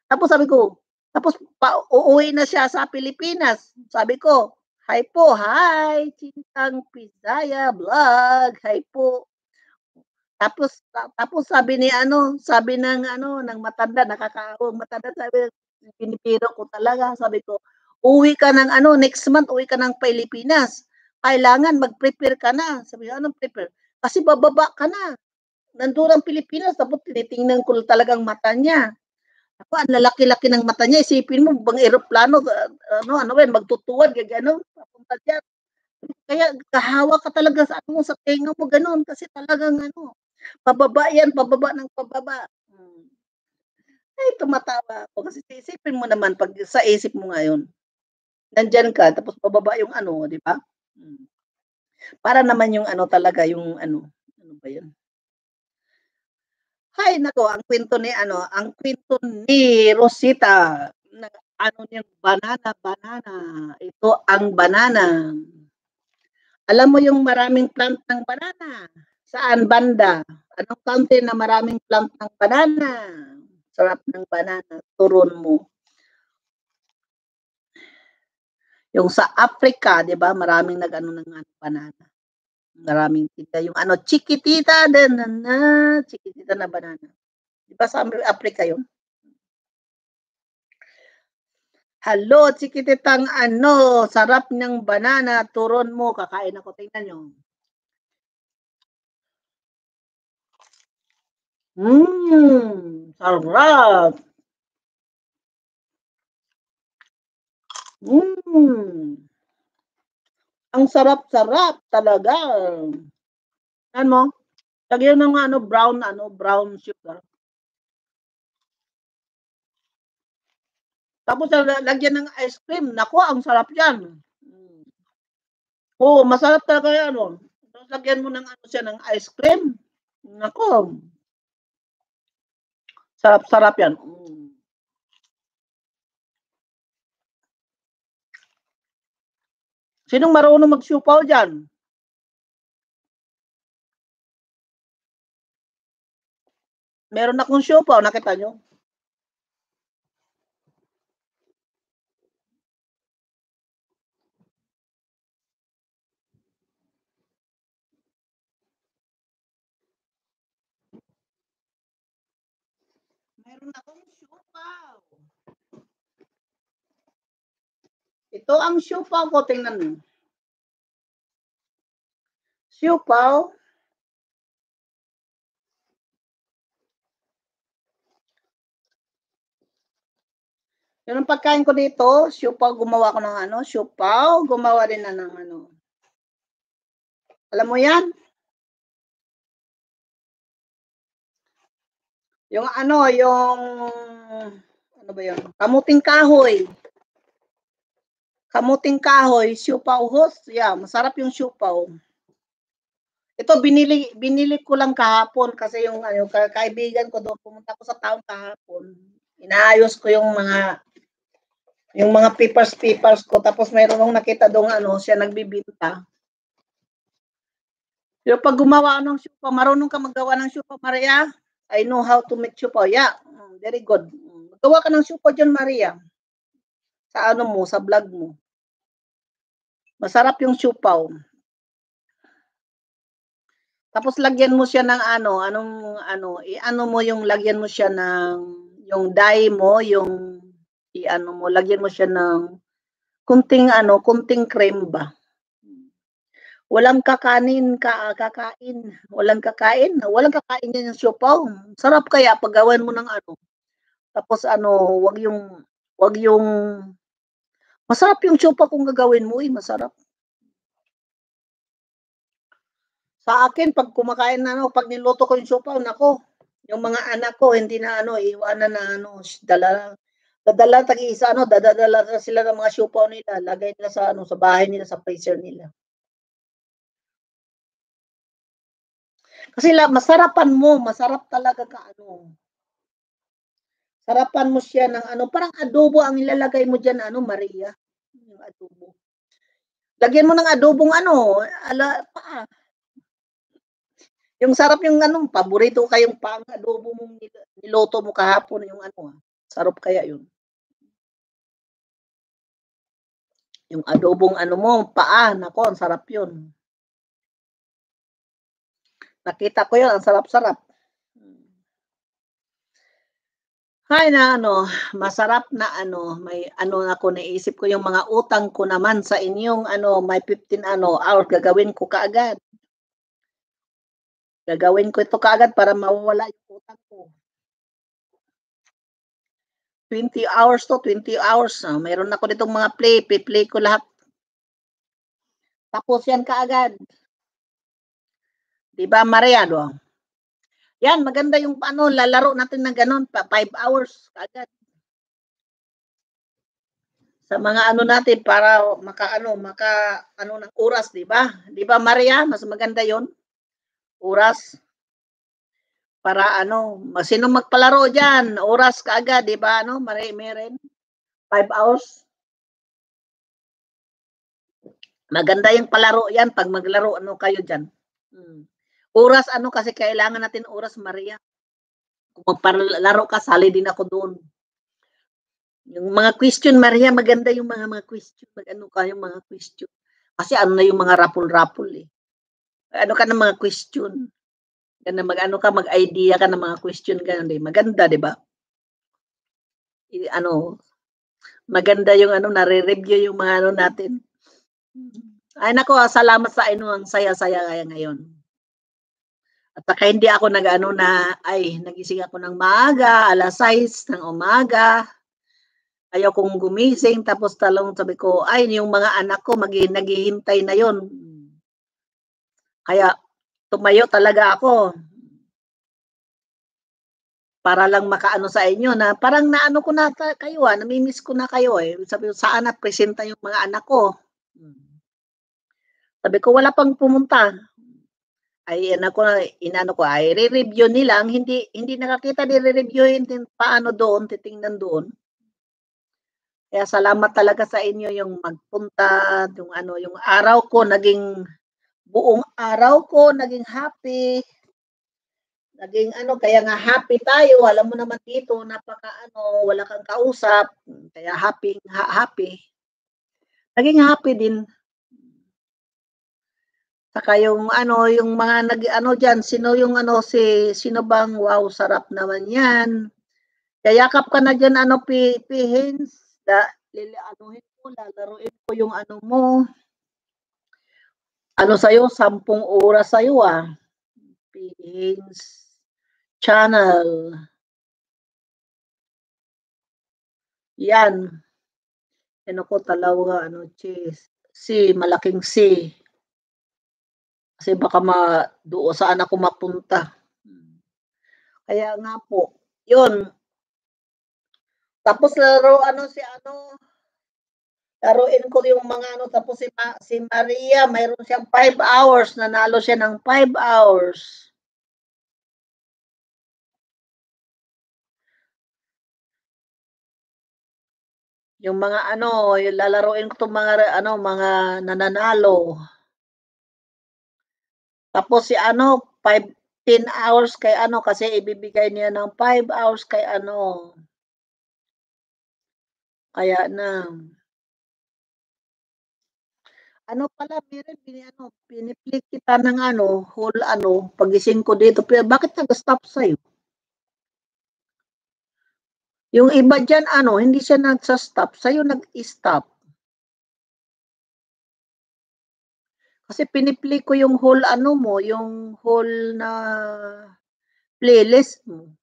Tapos sabi ko, tapos pa, uuwi na siya sa Pilipinas. Sabi ko, hi po, hi, Chintang Pisaya Vlog, hi po. Tapos tapos sabi ni ano, sabi ng ano, ng matanda, nakakaawang matanda, sabi pinipiro ko talaga, sabi ko, uwi ka ng ano, next month, uwi ka ng Pilipinas. Kailangan mag-prepare ka na. Sabi ko, anong prepare? Kasi bababa ka na. Nandun ang Pilipinas, tapos tinitingnan ko talagang mata niya. Ako, ang lalaki-laki ng mata niya. Isipin mo, bang aeroplano, ano, ano, yan, magtutuwad, gano'n, papunta dyan. Kaya kahawa ka talaga sa ano sa tenga mo gano'n kasi talagang ano, pababa yan, pababa ng pababa. Hmm. Ay, tumatawa ako kasi isipin mo naman pag sa isip mo ngayon, nandiyan ka tapos pababa yung ano, di ba? Hmm. Para naman yung ano talaga, yung ano, ano ba yun? Hay nako, ang kwento ni ano, ang kwento ni Rosita na ano yung banana, banana. Ito ang banana. Alam mo yung maraming plant ng banana? Saan banda? Anong country na maraming plant ng banana? Sarap ng banana, turon mo. Yung sa Africa, 'di ba, maraming nag-ano ng ano, banana. Maraming tinda yung ano, chiquitita din na, chiquitita na banana. 'Di ba sa Africa 'yun? Hello, chiquititang ano, sarap ng banana, turon mo, kakain ako, tingnan nyo. Mmm, sarap. Mm. Ang sarap-sarap talaga. Ano mo? Lagyan ng ano, brown, ano, brown sugar. Tapos lagyan ng ice cream. Nako, ang sarap yan. Oo, masarap talaga yan. Oh. Lagyan mo ng ano siya ng ice cream. Nako. Sarap-sarap yan. Mm. Sinong marunong magsiupaw dyan? Meron akong siupaw, nakita nyo? Meron akong siupaw. Ito ang siupaw ko, tingnan mo. Siupaw. Yun ang pagkain ko dito, siupaw, gumawa ko ng ano, siupaw, gumawa din na ng ano. Alam mo yan? Yung ano, yung, ano ba yun? Kamuting kahoy. Kamuting kahoy, siupaw host. Yeah, masarap yung siupaw. Ito binili binili ko lang kahapon kasi yung ano ka, kaibigan ko doon pumunta ko sa town kahapon. Inaayos ko yung mga yung mga papers papers ko tapos mayroon akong nakita doon ano siya nagbibinta. Pero pag gumawa ng siupaw, marunong ka maggawa ng siupaw, Maria? I know how to make siupaw. Yeah, mm, very good. Magawa ka ng siupaw dyan, Maria. Sa ano mo, sa vlog mo. Masarap yung siupaw. Tapos lagyan mo siya ng ano, anong ano, i-ano mo yung lagyan mo siya ng yung dye mo, yung i-ano mo, lagyan mo siya ng kunting ano, kunting cream ba. Walang kakanin, ka, kakain, walang kakain, walang kakain yan yung siupaw. Sarap kaya paggawan mo ng ano. Tapos ano, wag yung wag yung masarap yung siupaw kung gagawin mo, eh, masarap. Sa akin, pag kumakain na, ano, pag niluto ko yung siopaw, nako, yung mga anak ko, hindi na, ano, iwanan na, ano, dala, dadala tag isa, ano, dadala na sila ng mga siopaw nila, lagay nila sa, ano, sa bahay nila, sa freezer nila. Kasi la, masarapan mo, masarap talaga ka, ano, sarapan mo siya ng, ano, parang adobo ang ilalagay mo dyan, ano, Maria, yung adobo. Lagyan mo ng adobong, ano, ala, pa, yung sarap yung ano, paborito kayong pang adobo mong niloto mo kahapon yung ano, sarap kaya yun. Yung adobong ano mo, paa, nako, ang sarap yun. Nakita ko yun, ang sarap-sarap. Hay na ano, masarap na ano, may ano ako naisip ko yung mga utang ko naman sa inyong ano, may 15 ano, hours gagawin ko kaagad. Gagawin ko ito kaagad para mawala yung utang ko. 20 hours to, 20 hours. Uh, mayroon ako ditong mga play, play ko lahat. Tapos yan kaagad. Diba, Maria, do? Yan, maganda yung ano, lalaro natin ng ganun, pa 5 hours kaagad. Sa mga ano natin para maka ano, maka ano ng oras, di ba? Di ba Maria, mas maganda 'yon? oras para ano, sino magpalaro diyan, oras kaagad, di ba? Ano, mare meren 5 hours. Maganda yung palaro yan pag maglaro ano kayo diyan. Hmm. Oras ano kasi kailangan natin oras Maria. Kung magpalaro ka, sali din ako doon. Yung mga question, Maria, maganda yung mga mga question. Mag ano ka yung mga question. Kasi ano na yung mga rapul-rapul eh ano ka ng mga question. Kana mag-ano ka, mag-idea ka ng mga question ganun din. Maganda, 'di ba? ano, maganda yung ano, nare-review yung mga ano natin. Ay nako, salamat sa inyo ang saya-saya kaya ngayon. At saka hindi ako nag-ano na, ay, nagising ako ng maaga, alas 6 ng umaga. Ayaw kong gumising, tapos talong sabi ko, ay, yung mga anak ko, mag naghihintay na yon kaya tumayo talaga ako. Para lang makaano sa inyo na parang naano ko na kayo ah, namimiss ko na kayo eh. Sabi ko, saan na presenta yung mga anak ko? Sabi ko, wala pang pumunta. Ay, ano ko, inano ko, ay, re-review nila. Hindi, hindi nakakita, re-review din paano doon, titingnan doon. Kaya salamat talaga sa inyo yung magpunta, yung ano, yung araw ko naging buong araw ko naging happy. Naging ano, kaya nga happy tayo. Alam mo naman dito, napaka ano, wala kang kausap. Kaya happy, ha- happy. Naging happy din. Saka yung ano, yung mga nag ano diyan, sino yung ano si sino bang wow, sarap naman 'yan. Kayakap ka na diyan ano pi, pihins, da lili anuhin ko, lalaruin ko yung ano mo ano sa'yo, sampung oras sa'yo ah. Philippines Channel. Yan. Ano ko talaga, ano, cheese. Si, malaking si. Kasi baka ma, doon saan ako mapunta. Kaya nga po, yun. Tapos laro, ano, si ano, laruin ko yung mga ano, tapos si, Ma, si Maria, mayroon siyang 5 hours, nanalo siya ng 5 hours. Yung mga ano, yung lalaruin ko itong mga ano, mga nananalo. Tapos si ano, 15 hours kay ano kasi ibibigay niya ng 5 hours kay ano. Kaya na ano pala, meron pini ano, piniplik kita ng ano, whole ano, pagising ko dito. Pero bakit nag-stop sa'yo? Yung iba dyan, ano, hindi siya nagsa-stop. Sa'yo nag-stop. Kasi pinipli ko yung whole ano mo, yung whole na playlist mo.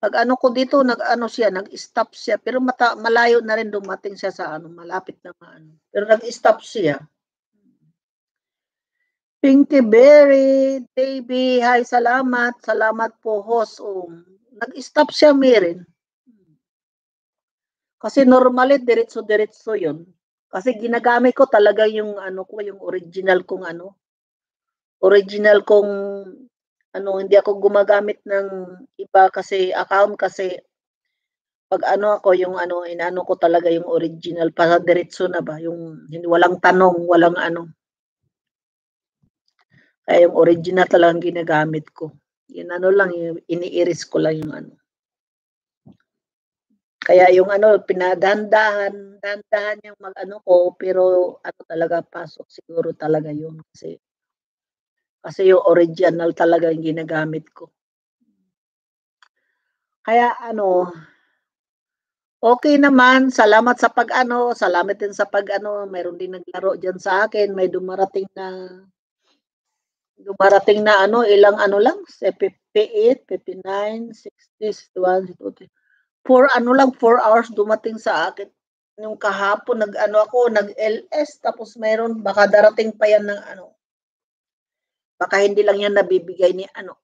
Pag ano ko dito, nag-ano siya, nag-stop siya. Pero mata, malayo na rin dumating siya sa ano, malapit na ano. Pero nag-stop siya. Pinky Berry, Davey, hi, salamat. Salamat po, host. Oh, nag-stop siya, Mirin. Kasi normally, diretso-diretso yun. Kasi ginagamit ko talaga yung ano ko, yung original kong ano. Original kong ano, hindi ako gumagamit ng iba kasi account kasi pag ano ako yung ano inano ko talaga yung original para diretso na ba yung hindi walang tanong walang ano kaya yung original talagang ginagamit ko yun ano lang yung iniiris ko lang yung ano kaya yung ano pinadandahan dandahan yung mag ano ko pero ano talaga pasok siguro talaga yun kasi kasi yung original talaga yung ginagamit ko. Kaya ano Okay naman, salamat sa pag-ano, salamat din sa pag-ano, mayroon din naglaro diyan sa akin, may dumarating na dumarating na ano, ilang ano lang, 58, 59, 60, 61, 62, 4 ano lang, 4 hours dumating sa akin. Yung kahapon nag-ano ako, nag-LS tapos mayroon baka darating pa yan ng ano. Baka hindi lang yan nabibigay ni ano.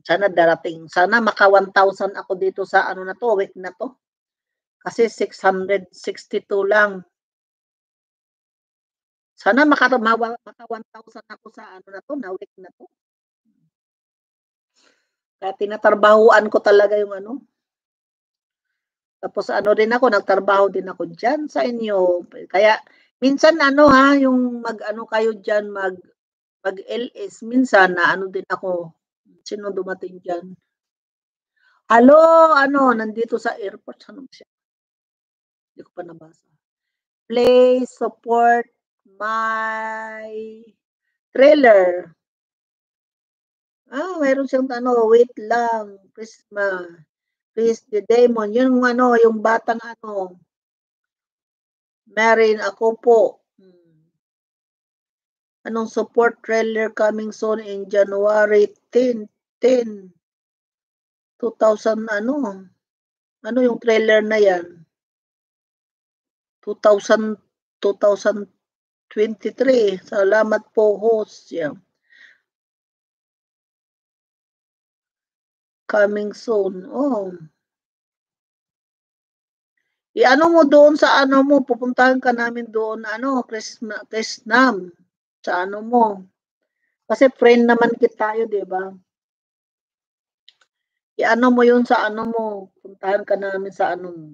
Sana darating. Sana maka 1,000 ako dito sa ano na to, week na to. Kasi 662 lang. Sana maka, maka 1,000 ako sa ano na to, na week na to. Kaya tinatrabahuan ko talaga yung ano. Tapos ano din ako, nagtrabaho din ako dyan sa inyo. Kaya minsan ano ha, yung mag ano kayo dyan, mag mag LS, minsan na ano din ako. Sino dumating dyan? Hello, ano, nandito sa airport. Ano siya? Hindi ko pa nabasa. Play, support, my trailer. Ah, mayroon siyang ano, wait lang, Prisma, Chris the Demon, yung ano, yung batang ano, Marin, ako po. Hmm. Anong support trailer coming soon in January 10, 10, 2000, ano, ano yung trailer na yan? 2000, 2023. Salamat po, host. Yeah. Coming soon. Oh. I-ano mo doon sa ano mo, pupuntahan ka namin doon, ano, Krishna, Krishnam. Sa ano mo. Kasi friend naman kita tayo, di ba? I-ano mo yun sa ano mo, puntahan ka namin sa ano mo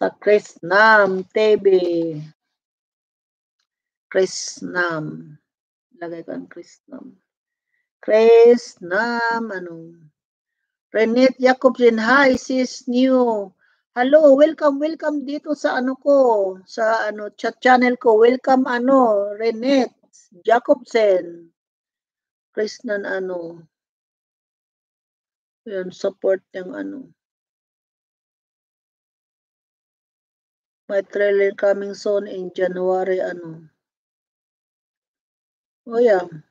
sa Krisnam TV. Krisnam. Lagay ko ang Krisnam. Krisnam, ano. Renate Jacobson, hi, sis new. Hello, welcome, welcome dito sa ano ko, sa ano chat channel ko. Welcome ano, Renate Jacobson. Krisnan ano. Yan, support yung ano. May trailer coming soon in January, ano. O yan.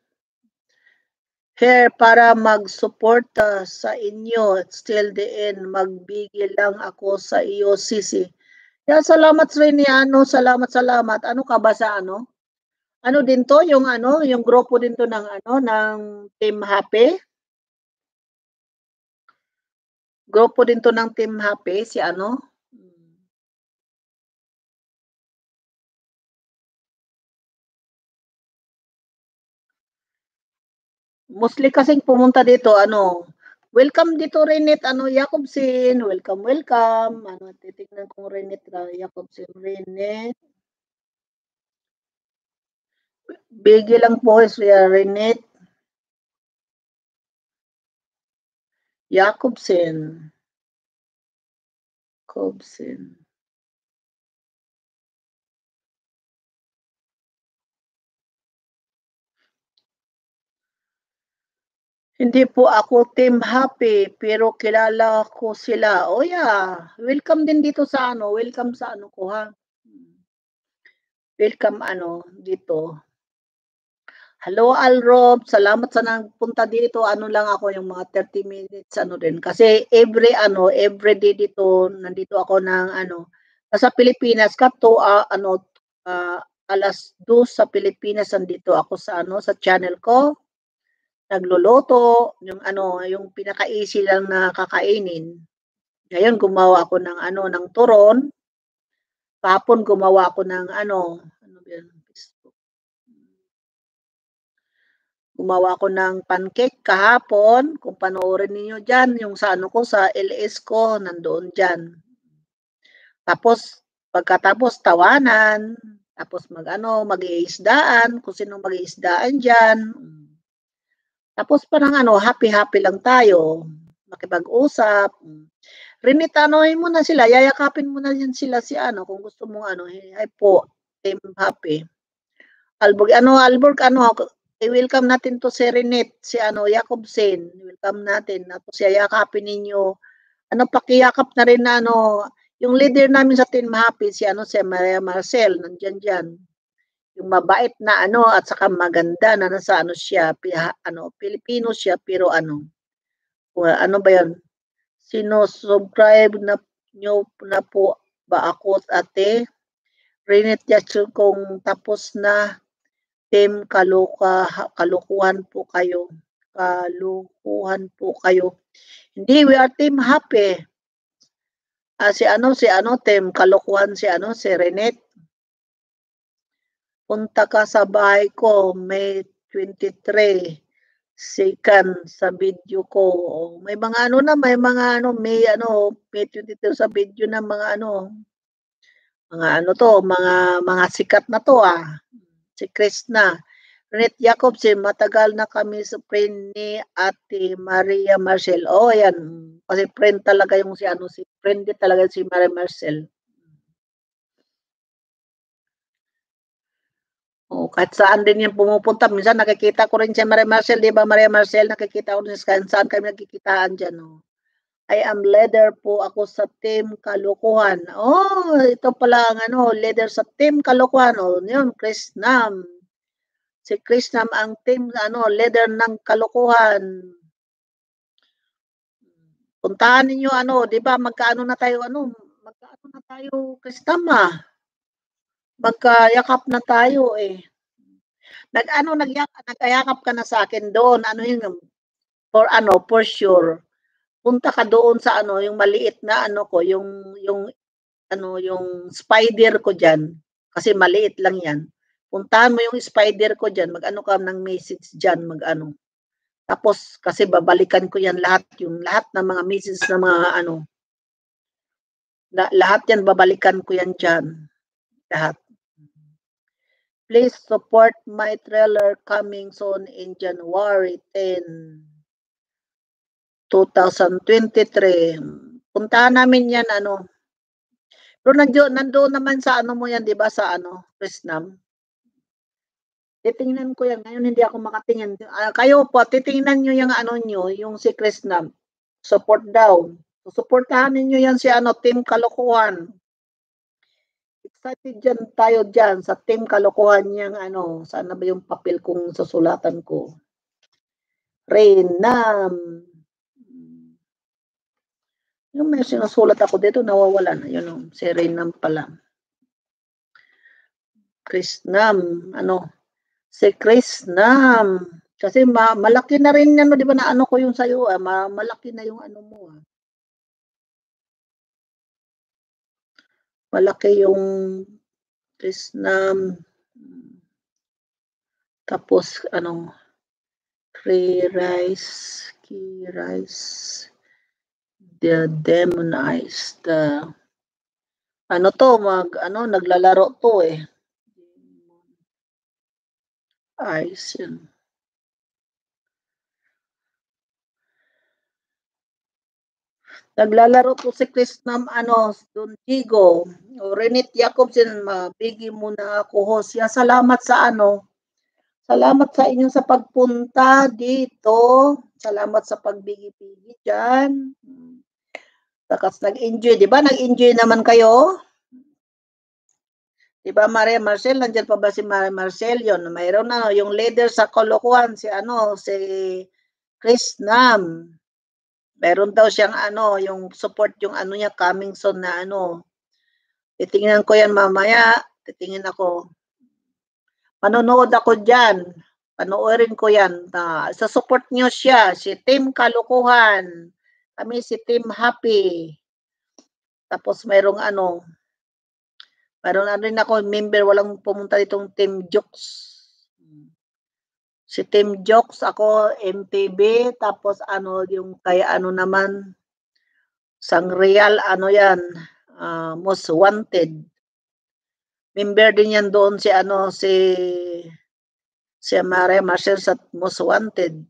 Here, para mag-suporta sa inyo, still the end, magbigil lang ako sa iyo, Sisi. Yan, salamat rin ano, salamat, salamat. Ano ka ba sa ano? Ano din to, yung ano, yung grupo din to ng ano, ng Team Happy? Grupo din to ng Team Happy, si ano? Mostly kasing pumunta dito, ano, welcome dito Renit, ano, Jacobsin, welcome, welcome, ano, titignan kong Renit, Jacobsin, Renit, bigil lang po si Renit, Jacobsin, Jacobsin, Hindi po ako team happy, pero kilala ko sila. Oh yeah, welcome din dito sa ano, welcome sa ano ko ha. Welcome ano, dito. Hello Alrob, salamat sa nagpunta dito. Ano lang ako yung mga 30 minutes ano din. Kasi every ano, every day dito, nandito ako ng ano, sa Pilipinas ka to uh, ano, uh, alas 2 sa Pilipinas andito ako sa ano sa channel ko. Nagluluto, yung ano, yung pinaka-easy lang na kakainin. Ngayon gumawa ako ng ano ng turon. Kahapon gumawa ako ng ano, ano ba yun? Gumawa ako ng pancake kahapon. Kung panoorin niyo diyan, yung sa ano ko, sa LS ko, nandoon diyan. Tapos, pagkatapos tawanan, tapos mag-ano, mag-iisdaan, kung sino mag-iisdaan diyan. Tapos parang ano, happy-happy lang tayo. Makipag-usap. Rinit, anohin mo na sila, yayakapin mo na yan sila si ano, kung gusto mo ano, ay po, team happy. Alborg, ano, Alborg, ano, i-welcome natin to si Renit, si ano, Jacobsen. Welcome natin. Tapos siya yakapin ninyo. Ano, pakiyakap na rin na ano, yung leader namin sa Team Happy, si ano, si Maria Marcel, nandiyan dyan. Yung mabait na ano, at saka maganda na nasa ano siya, ano, Pilipino siya, pero ano, ano ba yan? Sino-subscribe na nyo na po ba ako ate? Renit Yatsun kung tapos na Team kaluka, kalukuhan po kayo. Kalukuhan po kayo. Hindi, we are team happy. Ah, si ano, si ano, team kalukuhan si ano, si Renet. Punta ka sa bahay ko, May 23 second sa video ko. May mga ano na, may mga ano, may ano, May 22 sa video na mga ano, mga ano to, mga mga sikat na to ah si Krishna. Renit Jacobson, matagal na kami sa friend ni Ate Maria Marcel. Oh, yan. Kasi friend talaga yung si ano, si friend talaga si Maria Marcel. Oh, kahit saan din yan pumupunta. Minsan nakikita ko rin si Maria Marcel, di ba Maria Marcel? Nakikita ko rin saan, saan kami nagkikitaan dyan. Oh. I am leader po ako sa team Kalukuhan. Oh, ito pala ang ano, leader sa team Kalukuhan. Oh, yun, Chris Nam. Si Chris Nam ang team, ano, leader ng Kalukuhan. Puntahan ninyo, ano, di ba, magkaano na tayo, ano, magkaano na tayo, Chris Nam, ah. Magkayakap na tayo, eh. Nag-ano, nagyakap, nagkayakap ka na sa akin doon. Ano yun, for ano, for sure punta ka doon sa ano, yung maliit na ano ko, yung yung ano, yung spider ko diyan kasi maliit lang 'yan. Puntahan mo yung spider ko diyan, mag-ano ka ng message diyan, mag-ano. Tapos kasi babalikan ko 'yan lahat, yung lahat ng mga message na mga ano. Na, lahat 'yan babalikan ko 'yan diyan. Lahat. Please support my trailer coming soon in January 10. 2023. Puntahan namin yan, ano. Pero nandiyo, nandoon naman sa ano mo yan, di ba, sa ano, Prisnam. Titingnan ko yan. Ngayon hindi ako makatingin. Uh, kayo po, titingnan nyo yung ano nyo, yung si Krisnam. Support daw. So, supportahan ninyo yan si ano, Team Kalokohan. Excited dyan tayo dyan sa Team Kalokohan niyang ano, sana ba yung papel kong susulatan ko. Reynam. Yung may sinusulat ako dito, nawawala na. Yun, oh, si Reynam pala. Krisnam, ano, si Krisnam. Kasi ma malaki na rin ano, di ba na ano ko yung sa'yo, ah, ma malaki na yung ano mo. Ah. Malaki yung Krisnam. Tapos, ano, free rice, key rice the demonized uh, ano to mag ano naglalaro to eh eyes yun. Naglalaro to si Chris Nam ano, Don Digo, o Renit Jacobson, mabigi mo na ako host. Ya, salamat sa ano, salamat sa inyo sa pagpunta dito. Salamat sa pagbigi-bigi dyan. Takas nag-enjoy, di ba? Nag-enjoy naman kayo? Di ba, Maria Marcel? Nandiyan pa ba si Maria Marcel? Yun, mayroon na yung leader sa Kolokohan, si ano, si Chris Nam. Meron daw siyang ano, yung support yung ano niya, coming soon na ano. Titingnan ko yan mamaya. Titingin ako. Manonood ako dyan. Panoorin ko yan. Ta, sa support nyo siya, si Team Kalukuhan. Kami si Team Happy. Tapos mayroong ano, mayroon na rin ako member, walang pumunta ditong Team Jokes. Si Team Jokes, ako MTB, tapos ano yung kaya ano naman, sang real ano yan, uh, most wanted. Member din yan doon si ano si si Mare Marcel sa most wanted.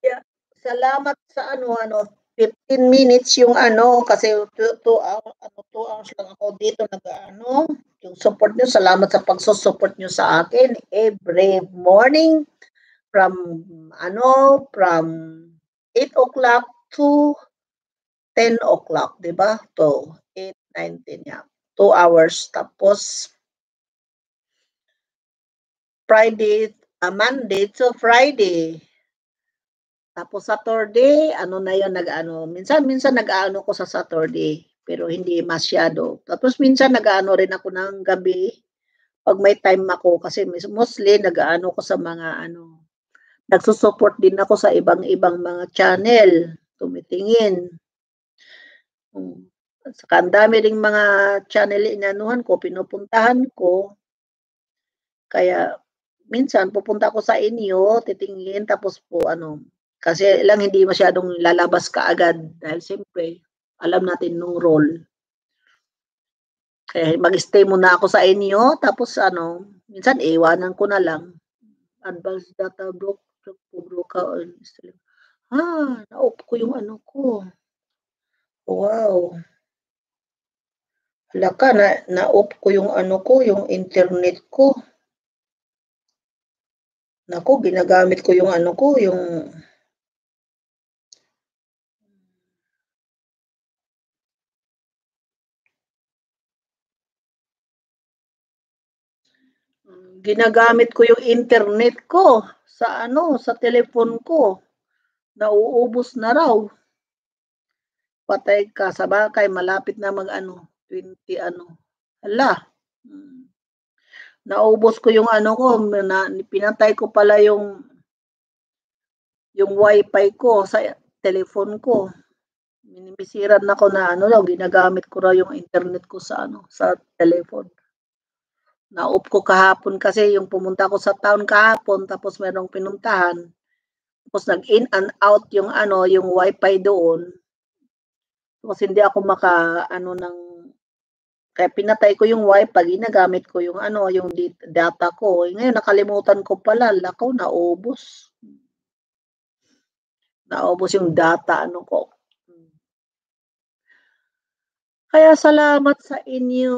Yeah, salamat sa ano ano 15 minutes yung ano kasi 2 hours ano 2 hours lang ako dito nag-ano yung support niyo. Salamat sa pagsusupport niyo sa akin every morning from ano from 8 o'clock to 10 o'clock, di ba? To 8, 9, 10, yeah. 2 hours. Tapos Friday, uh, Monday to Friday. Tapos Saturday, ano na yun, nag-ano. Minsan, minsan nag-ano ko sa Saturday pero hindi masyado. Tapos minsan nag-aano rin ako ng gabi pag may time ako kasi mostly nag-aano ko sa mga ano nagsusupport din ako sa ibang-ibang mga channel, tumitingin. Hmm. Saka ang mga channel inanuhan ko, pinupuntahan ko. Kaya minsan pupunta ako sa inyo, titingin tapos po ano, kasi lang hindi masyadong lalabas kaagad dahil siyempre alam natin nung role. Kaya mag-stay muna ako sa inyo, tapos ano, minsan iwanan ko na lang. Advanced data broke, broke out. Ah, na-off ko yung ano ko. Wow. Hala ka, na, na-off ko yung ano ko, yung internet ko. Nako, ginagamit ko yung ano ko, yung ginagamit ko yung internet ko sa ano, sa telephone ko. Nauubos na raw. Patay ka sa bakay, malapit na mag ano, 20 ano. Hala. Hmm. Naubos ko yung ano ko, na, pinatay ko pala yung yung wifi ko sa telephone ko. Minimisiran na ko na ano daw, ginagamit ko raw yung internet ko sa ano, sa telephone na-off ko kahapon kasi yung pumunta ko sa town kahapon tapos merong pinuntahan. Tapos nag-in and out yung ano, yung wifi doon. Tapos hindi ako maka ano ng kaya pinatay ko yung wifi, ginagamit ko yung ano, yung data ko. Eh, ngayon nakalimutan ko pala, lakaw naubos. Naubos yung data ano ko. Kaya salamat sa inyo.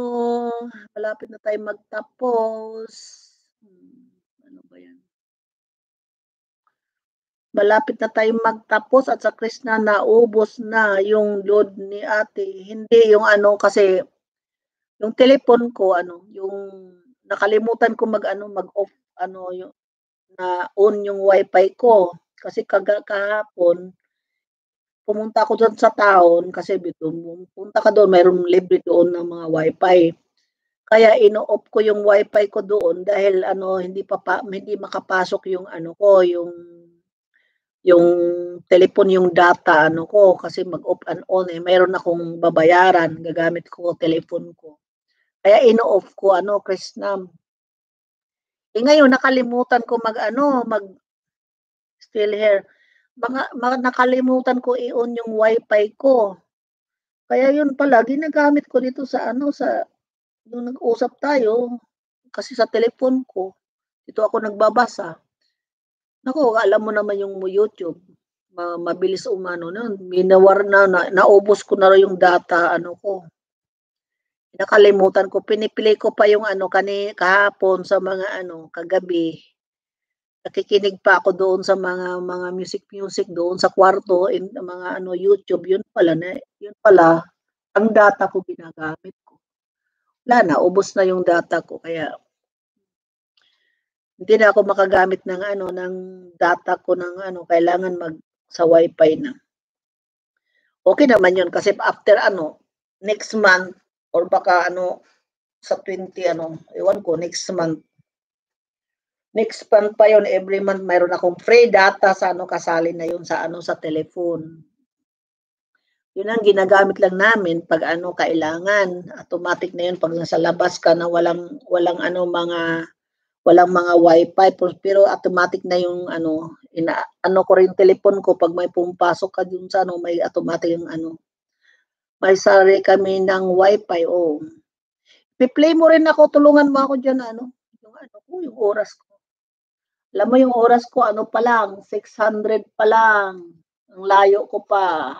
Malapit na tayo magtapos. Hmm, ano ba yan? Malapit na tayo magtapos at sa Krishna naubos na yung load ni ate. Hindi yung ano kasi yung telepon ko ano, yung nakalimutan ko mag ano mag-off ano yung na on yung wifi ko kasi kaga kahapon pumunta ako doon sa town kasi bito, punta ka doon, mayroong libre doon ng mga wifi. Kaya ino-off ko yung wifi ko doon dahil ano hindi pa, pa hindi makapasok yung ano ko, yung yung telepon yung data ano ko kasi mag-off and on eh mayroon akong babayaran gagamit ko telepon ko. Kaya ino-off ko ano Krisnam. Eh ngayon nakalimutan ko mag ano mag still here mga, mga nakalimutan ko i-on yung wifi ko. Kaya yun pala, ginagamit ko dito sa ano, sa, nung nag-usap tayo, kasi sa telepon ko, dito ako nagbabasa. Nako, alam mo naman yung YouTube, ma mabilis umano noon. Minawar na, na, naubos ko na yung data, ano ko. Nakalimutan ko, pinipili ko pa yung ano, kani, kahapon sa mga ano, kagabi nakikinig pa ako doon sa mga mga music music doon sa kwarto in mga ano YouTube yun pala na yun pala ang data ko ginagamit ko wala na ubos na yung data ko kaya hindi na ako makagamit ng ano ng data ko ng ano kailangan mag sa wifi na okay naman yun kasi after ano next month or baka ano sa 20 ano, ewan ko, next month. Next month pa yon every month mayroon akong free data sa ano, kasali na yun sa ano, sa telephone. Yun ang ginagamit lang namin pag ano kailangan. Automatic na yun pag nasa labas ka na walang walang ano mga walang mga wifi pero automatic na yung ano ina, ano ko rin telepon ko pag may pumapasok ka dun sa ano may automatic yung ano may sari kami ng wifi oh i-play mo rin ako tulungan mo ako diyan ano yung ano ko yung oras ko alam mo yung oras ko ano pa lang 600 pa lang ang layo ko pa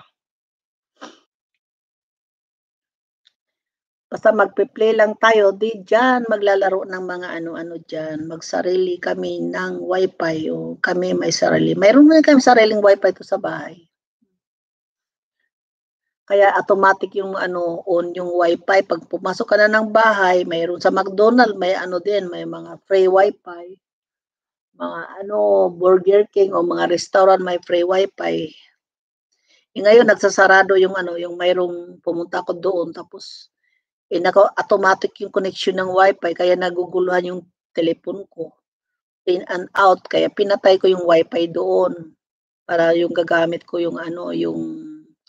Basta magpe-play lang tayo, di dyan maglalaro ng mga ano-ano dyan. Magsarili kami ng wifi o kami may sarili. Mayroon na kami sariling wifi to sa bahay. Kaya automatic yung ano on yung wifi pag pumasok ka na ng bahay, mayroon sa McDonald may ano din, may mga free wifi. Mga ano Burger King o mga restaurant may free wifi. E ngayon nagsasarado yung ano, yung mayroong pumunta ko doon tapos eh, naka automatic yung connection ng wifi kaya naguguluhan yung telepon ko. In and out kaya pinatay ko yung wifi doon para yung gagamit ko yung ano yung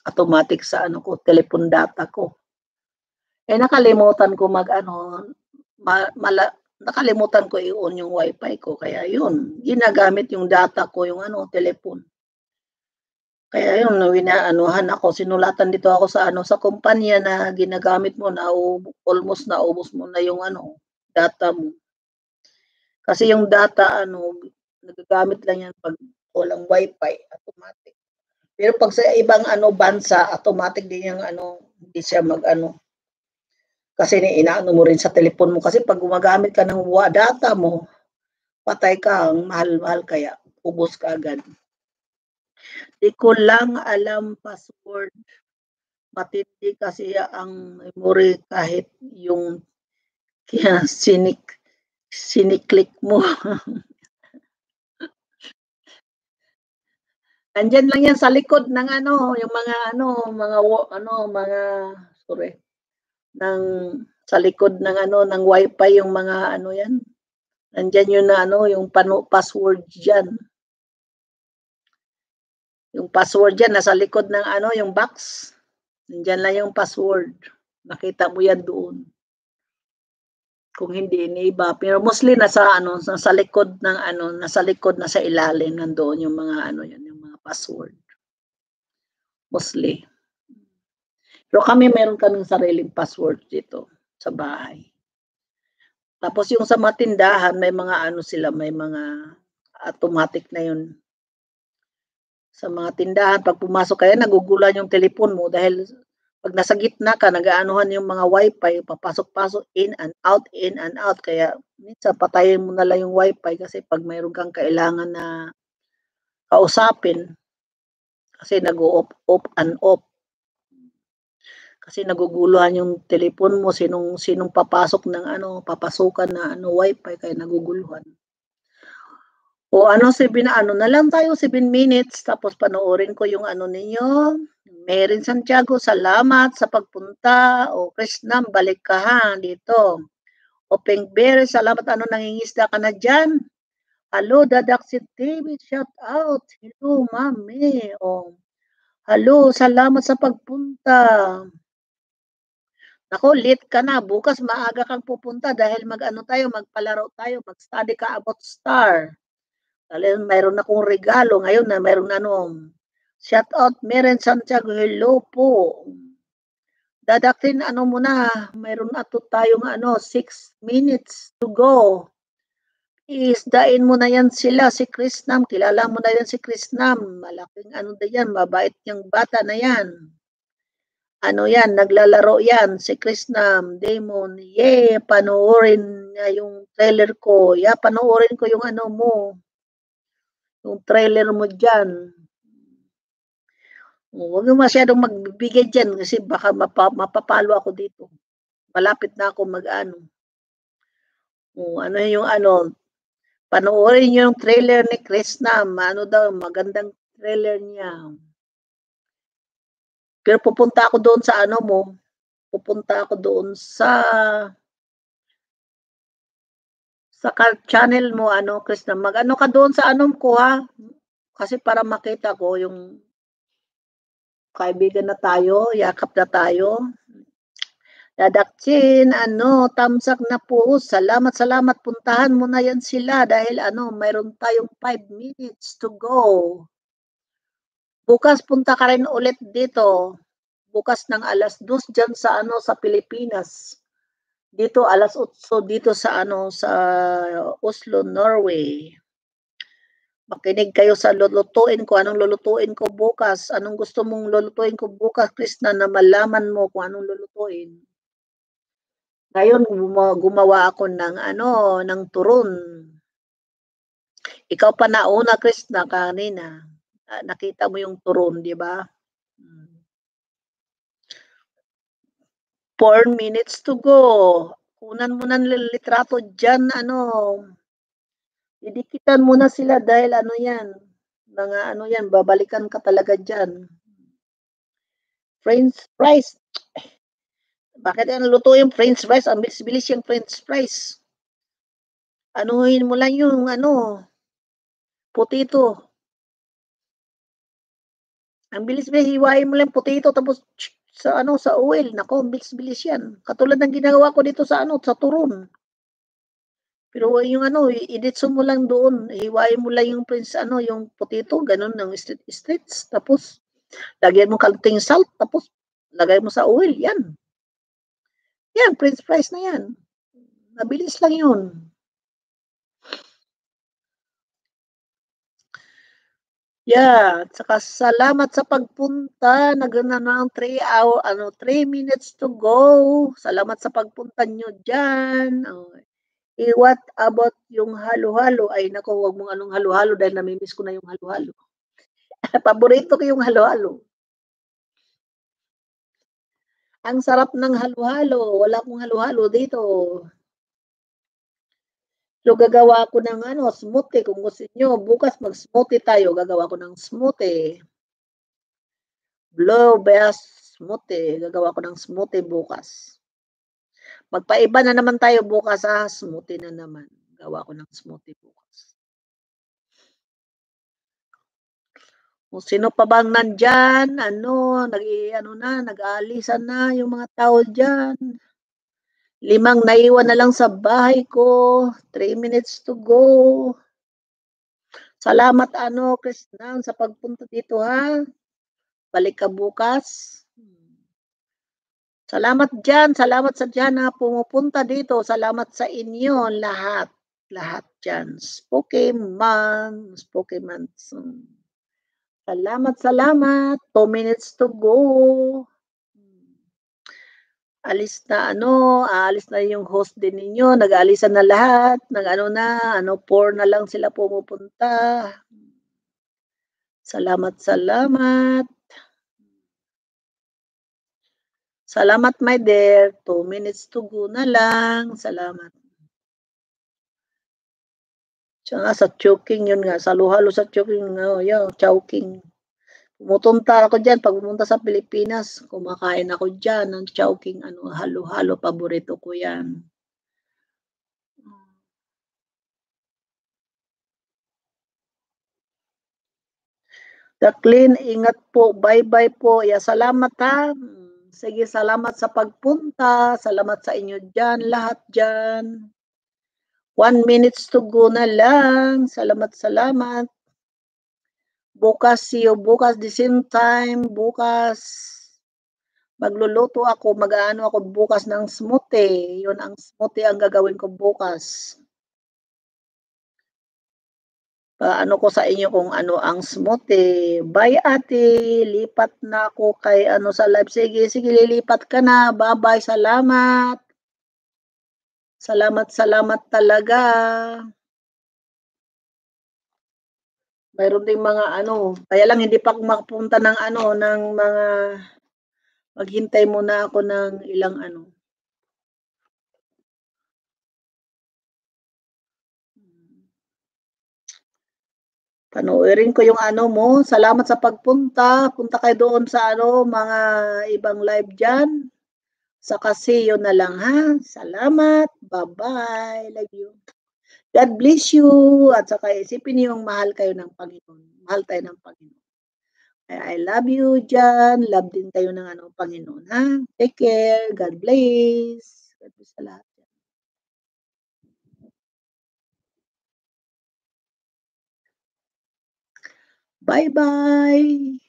automatic sa ano ko telepon data ko. Eh nakalimutan ko mag ano ma, mala, nakalimutan ko i-on yung wifi ko kaya yun ginagamit yung data ko yung ano telepon. Kaya yun, winaanuhan ako, sinulatan dito ako sa ano sa kumpanya na ginagamit mo na almost naubos mo na yung ano, data mo. Kasi yung data ano, nagagamit lang yan pag walang wifi, automatic. Pero pag sa ibang ano bansa, automatic din yung ano, hindi siya mag ano. Kasi inaano mo rin sa telepon mo kasi pag gumagamit ka ng data mo, patay ka, ang mahal-mahal kaya ubos ka agad. Di ko lang alam password. Matindi kasi ang memory kahit yung kaya sinik siniklik mo. <laughs> Andiyan lang yan sa likod ng ano, yung mga ano, mga ano, mga sorry. Ng sa likod ng ano ng wifi yung mga ano yan. Nandiyan yun na ano, yung pano, password diyan. Yung password dyan, nasa likod ng ano, yung box. Nandyan lang yung password. Nakita mo yan doon. Kung hindi iniba. Pero mostly nasa ano, nasa likod ng ano, nasa likod na sa ilalim nandoon yung mga ano yan, yung mga password. Mostly. Pero kami meron kaming sariling password dito sa bahay. Tapos yung sa matindahan, may mga ano sila, may mga automatic na yun sa mga tindahan. Pag pumasok kaya, nagugulan yung telepon mo dahil pag nasa gitna ka, nagaanuhan yung mga wifi, papasok-pasok, in and out, in and out. Kaya minsan patayin mo na lang yung wifi kasi pag mayroon kang kailangan na kausapin, kasi nag-off off and off. Kasi naguguluhan yung telepon mo, sinong sinong papasok ng ano, papasukan na ano wifi kaya naguguluhan. O ano, 7 ano na lang tayo, 7 minutes, tapos panoorin ko yung ano ninyo. Merin Santiago, salamat sa pagpunta. O Krisnam, balik ka ha, dito. O Pink Bear, salamat ano, nangingisda ka na dyan. Hello, Dadaksit David, shout out. Hello, mami. O, hello, salamat sa pagpunta. Ako, late ka na. Bukas maaga kang pupunta dahil mag-ano tayo, magpalaro tayo, mag-study ka about star. Dahil mayroon akong regalo ngayon na mayroon ano, shout out Meren Santiago, hello po. Dadaktin ano muna, mayroon ato tayong ano, 6 minutes to go. Isdain mo na yan sila, si Krisnam. Kilala mo na yan si Krisnam. Malaking ano na yan, mabait yung bata na yan. Ano yan, naglalaro yan, si Krisnam, Damon. Yeah, panoorin niya yung trailer ko. Yeah, panoorin ko yung ano mo yung trailer mo dyan. Huwag mo masyadong magbibigay dyan kasi baka mapa, mapapalo ako dito. Malapit na ako mag-ano. O, ano yung ano, panoorin nyo yung trailer ni Chris na, ano daw, magandang trailer niya. Pero pupunta ako doon sa ano mo, pupunta ako doon sa sa channel mo, ano, Krishna, mag-ano ka doon sa anom ko, ha? Kasi para makita ko yung kaibigan na tayo, yakap na tayo. Dadakchin, ano, tamsak na po. Salamat, salamat. Puntahan mo na yan sila dahil ano, mayroon tayong 5 minutes to go. Bukas punta ka rin ulit dito. Bukas ng alas 2 dyan sa ano, sa Pilipinas dito alas 8 dito sa ano sa Oslo, Norway. Makinig kayo sa lulutuin ko, anong lulutuin ko bukas, anong gusto mong lulutuin ko bukas, Krishna, na malaman mo kung anong lulutuin. Ngayon, gumawa ako ng ano, ng turon. Ikaw pa nauna, Krishna, kanina. Nakita mo yung turon, di ba? 4 minutes to go. Kunan mo ng litrato dyan, ano, didikitan mo na sila dahil ano yan, mga ano yan, babalikan ka talaga dyan. French fries. Bakit yan luto yung french fries? Ang bilis-bilis yung french fries. Anuhin mo lang yung ano, potato. Ang bilis-bilis, hiwain mo lang potato tapos sa ano sa oil. Nako bilis-bilis yan. Katulad ng ginagawa ko dito sa ano sa turon. Pero yung ano i-edit mo lang doon. Hiwain mo lang yung prince ano yung potato ganun ng street streets. Tapos lagyan mo kalting salt tapos lagay mo sa oil. Yan. Yan prince fries na yan. Mabilis lang yun Yeah, saka salamat sa pagpunta. Nagana na ang 3 hour, ano, 3 minutes to go. Salamat sa pagpunta nyo dyan. Oh. Eh, what about yung halo-halo? Ay, nako, wag mong anong halo-halo dahil namimiss ko na yung halo-halo. <laughs> Paborito ko yung halo-halo. Ang sarap ng halo-halo. Wala akong halo-halo dito. So, gagawa ako ng ano, smoothie. Kung gusto niyo, bukas mag-smoothie tayo. Gagawa ko ng smoothie. Blueberry smoothie. Gagawa ko ng smoothie bukas. Magpaiba na naman tayo bukas ha. Smoothie na naman. Gawa ko ng smoothie bukas. Kung sino pa bang nandyan, ano, nag, ano na, nag-aalisan na yung mga tao dyan. Limang naiwan na lang sa bahay ko. Three minutes to go. Salamat ano, Krishna, sa pagpunta dito ha. Balik ka bukas. Salamat dyan. Salamat sa dyan na pumupunta dito. Salamat sa inyo lahat. Lahat dyan. Pokemon. Pokemon. Salamat, salamat. Two minutes to go alis na ano, aalis na yung host din ninyo, nag-aalisan na lahat, nag-ano na, ano, four na lang sila pumupunta. Salamat, salamat. Salamat, my dear. Two minutes to go na lang. Salamat. Tsaka sa choking yun nga, sa luhalo sa choking, oh, yun, choking. Pumupunta ako dyan, pag pumunta sa Pilipinas, kumakain ako dyan ng chowking, ano, halo-halo, paborito ko yan. Clean, ingat po, bye-bye po. Ya, salamat ha. Sige, salamat sa pagpunta. Salamat sa inyo dyan, lahat dyan. One minutes to go na lang. Salamat, salamat. Bukas see bukas the same time, bukas magluluto ako, mag-aano ako bukas ng smoothie. Yun ang smoothie ang gagawin ko bukas. Paano ko sa inyo kung ano ang smoothie. Bye ate, lipat na ako kay ano sa live. Sige, sige, lilipat ka na. Bye-bye, salamat. Salamat, salamat talaga. Mayroon ding mga ano, kaya lang hindi pa ako makapunta ng ano, ng mga, maghintay muna ako ng ilang ano. Panoorin ko yung ano mo. Salamat sa pagpunta. Punta kayo doon sa ano, mga ibang live dyan. Sa kasi yun na lang ha. Salamat. Bye-bye. Love you. God bless you. At saka isipin niyo yung mahal kayo ng Panginoon. Mahal tayo ng Panginoon. I love you dyan. Love din tayo ng ano, Panginoon. Ha? Take care. God bless. God bless sa lahat. Bye-bye.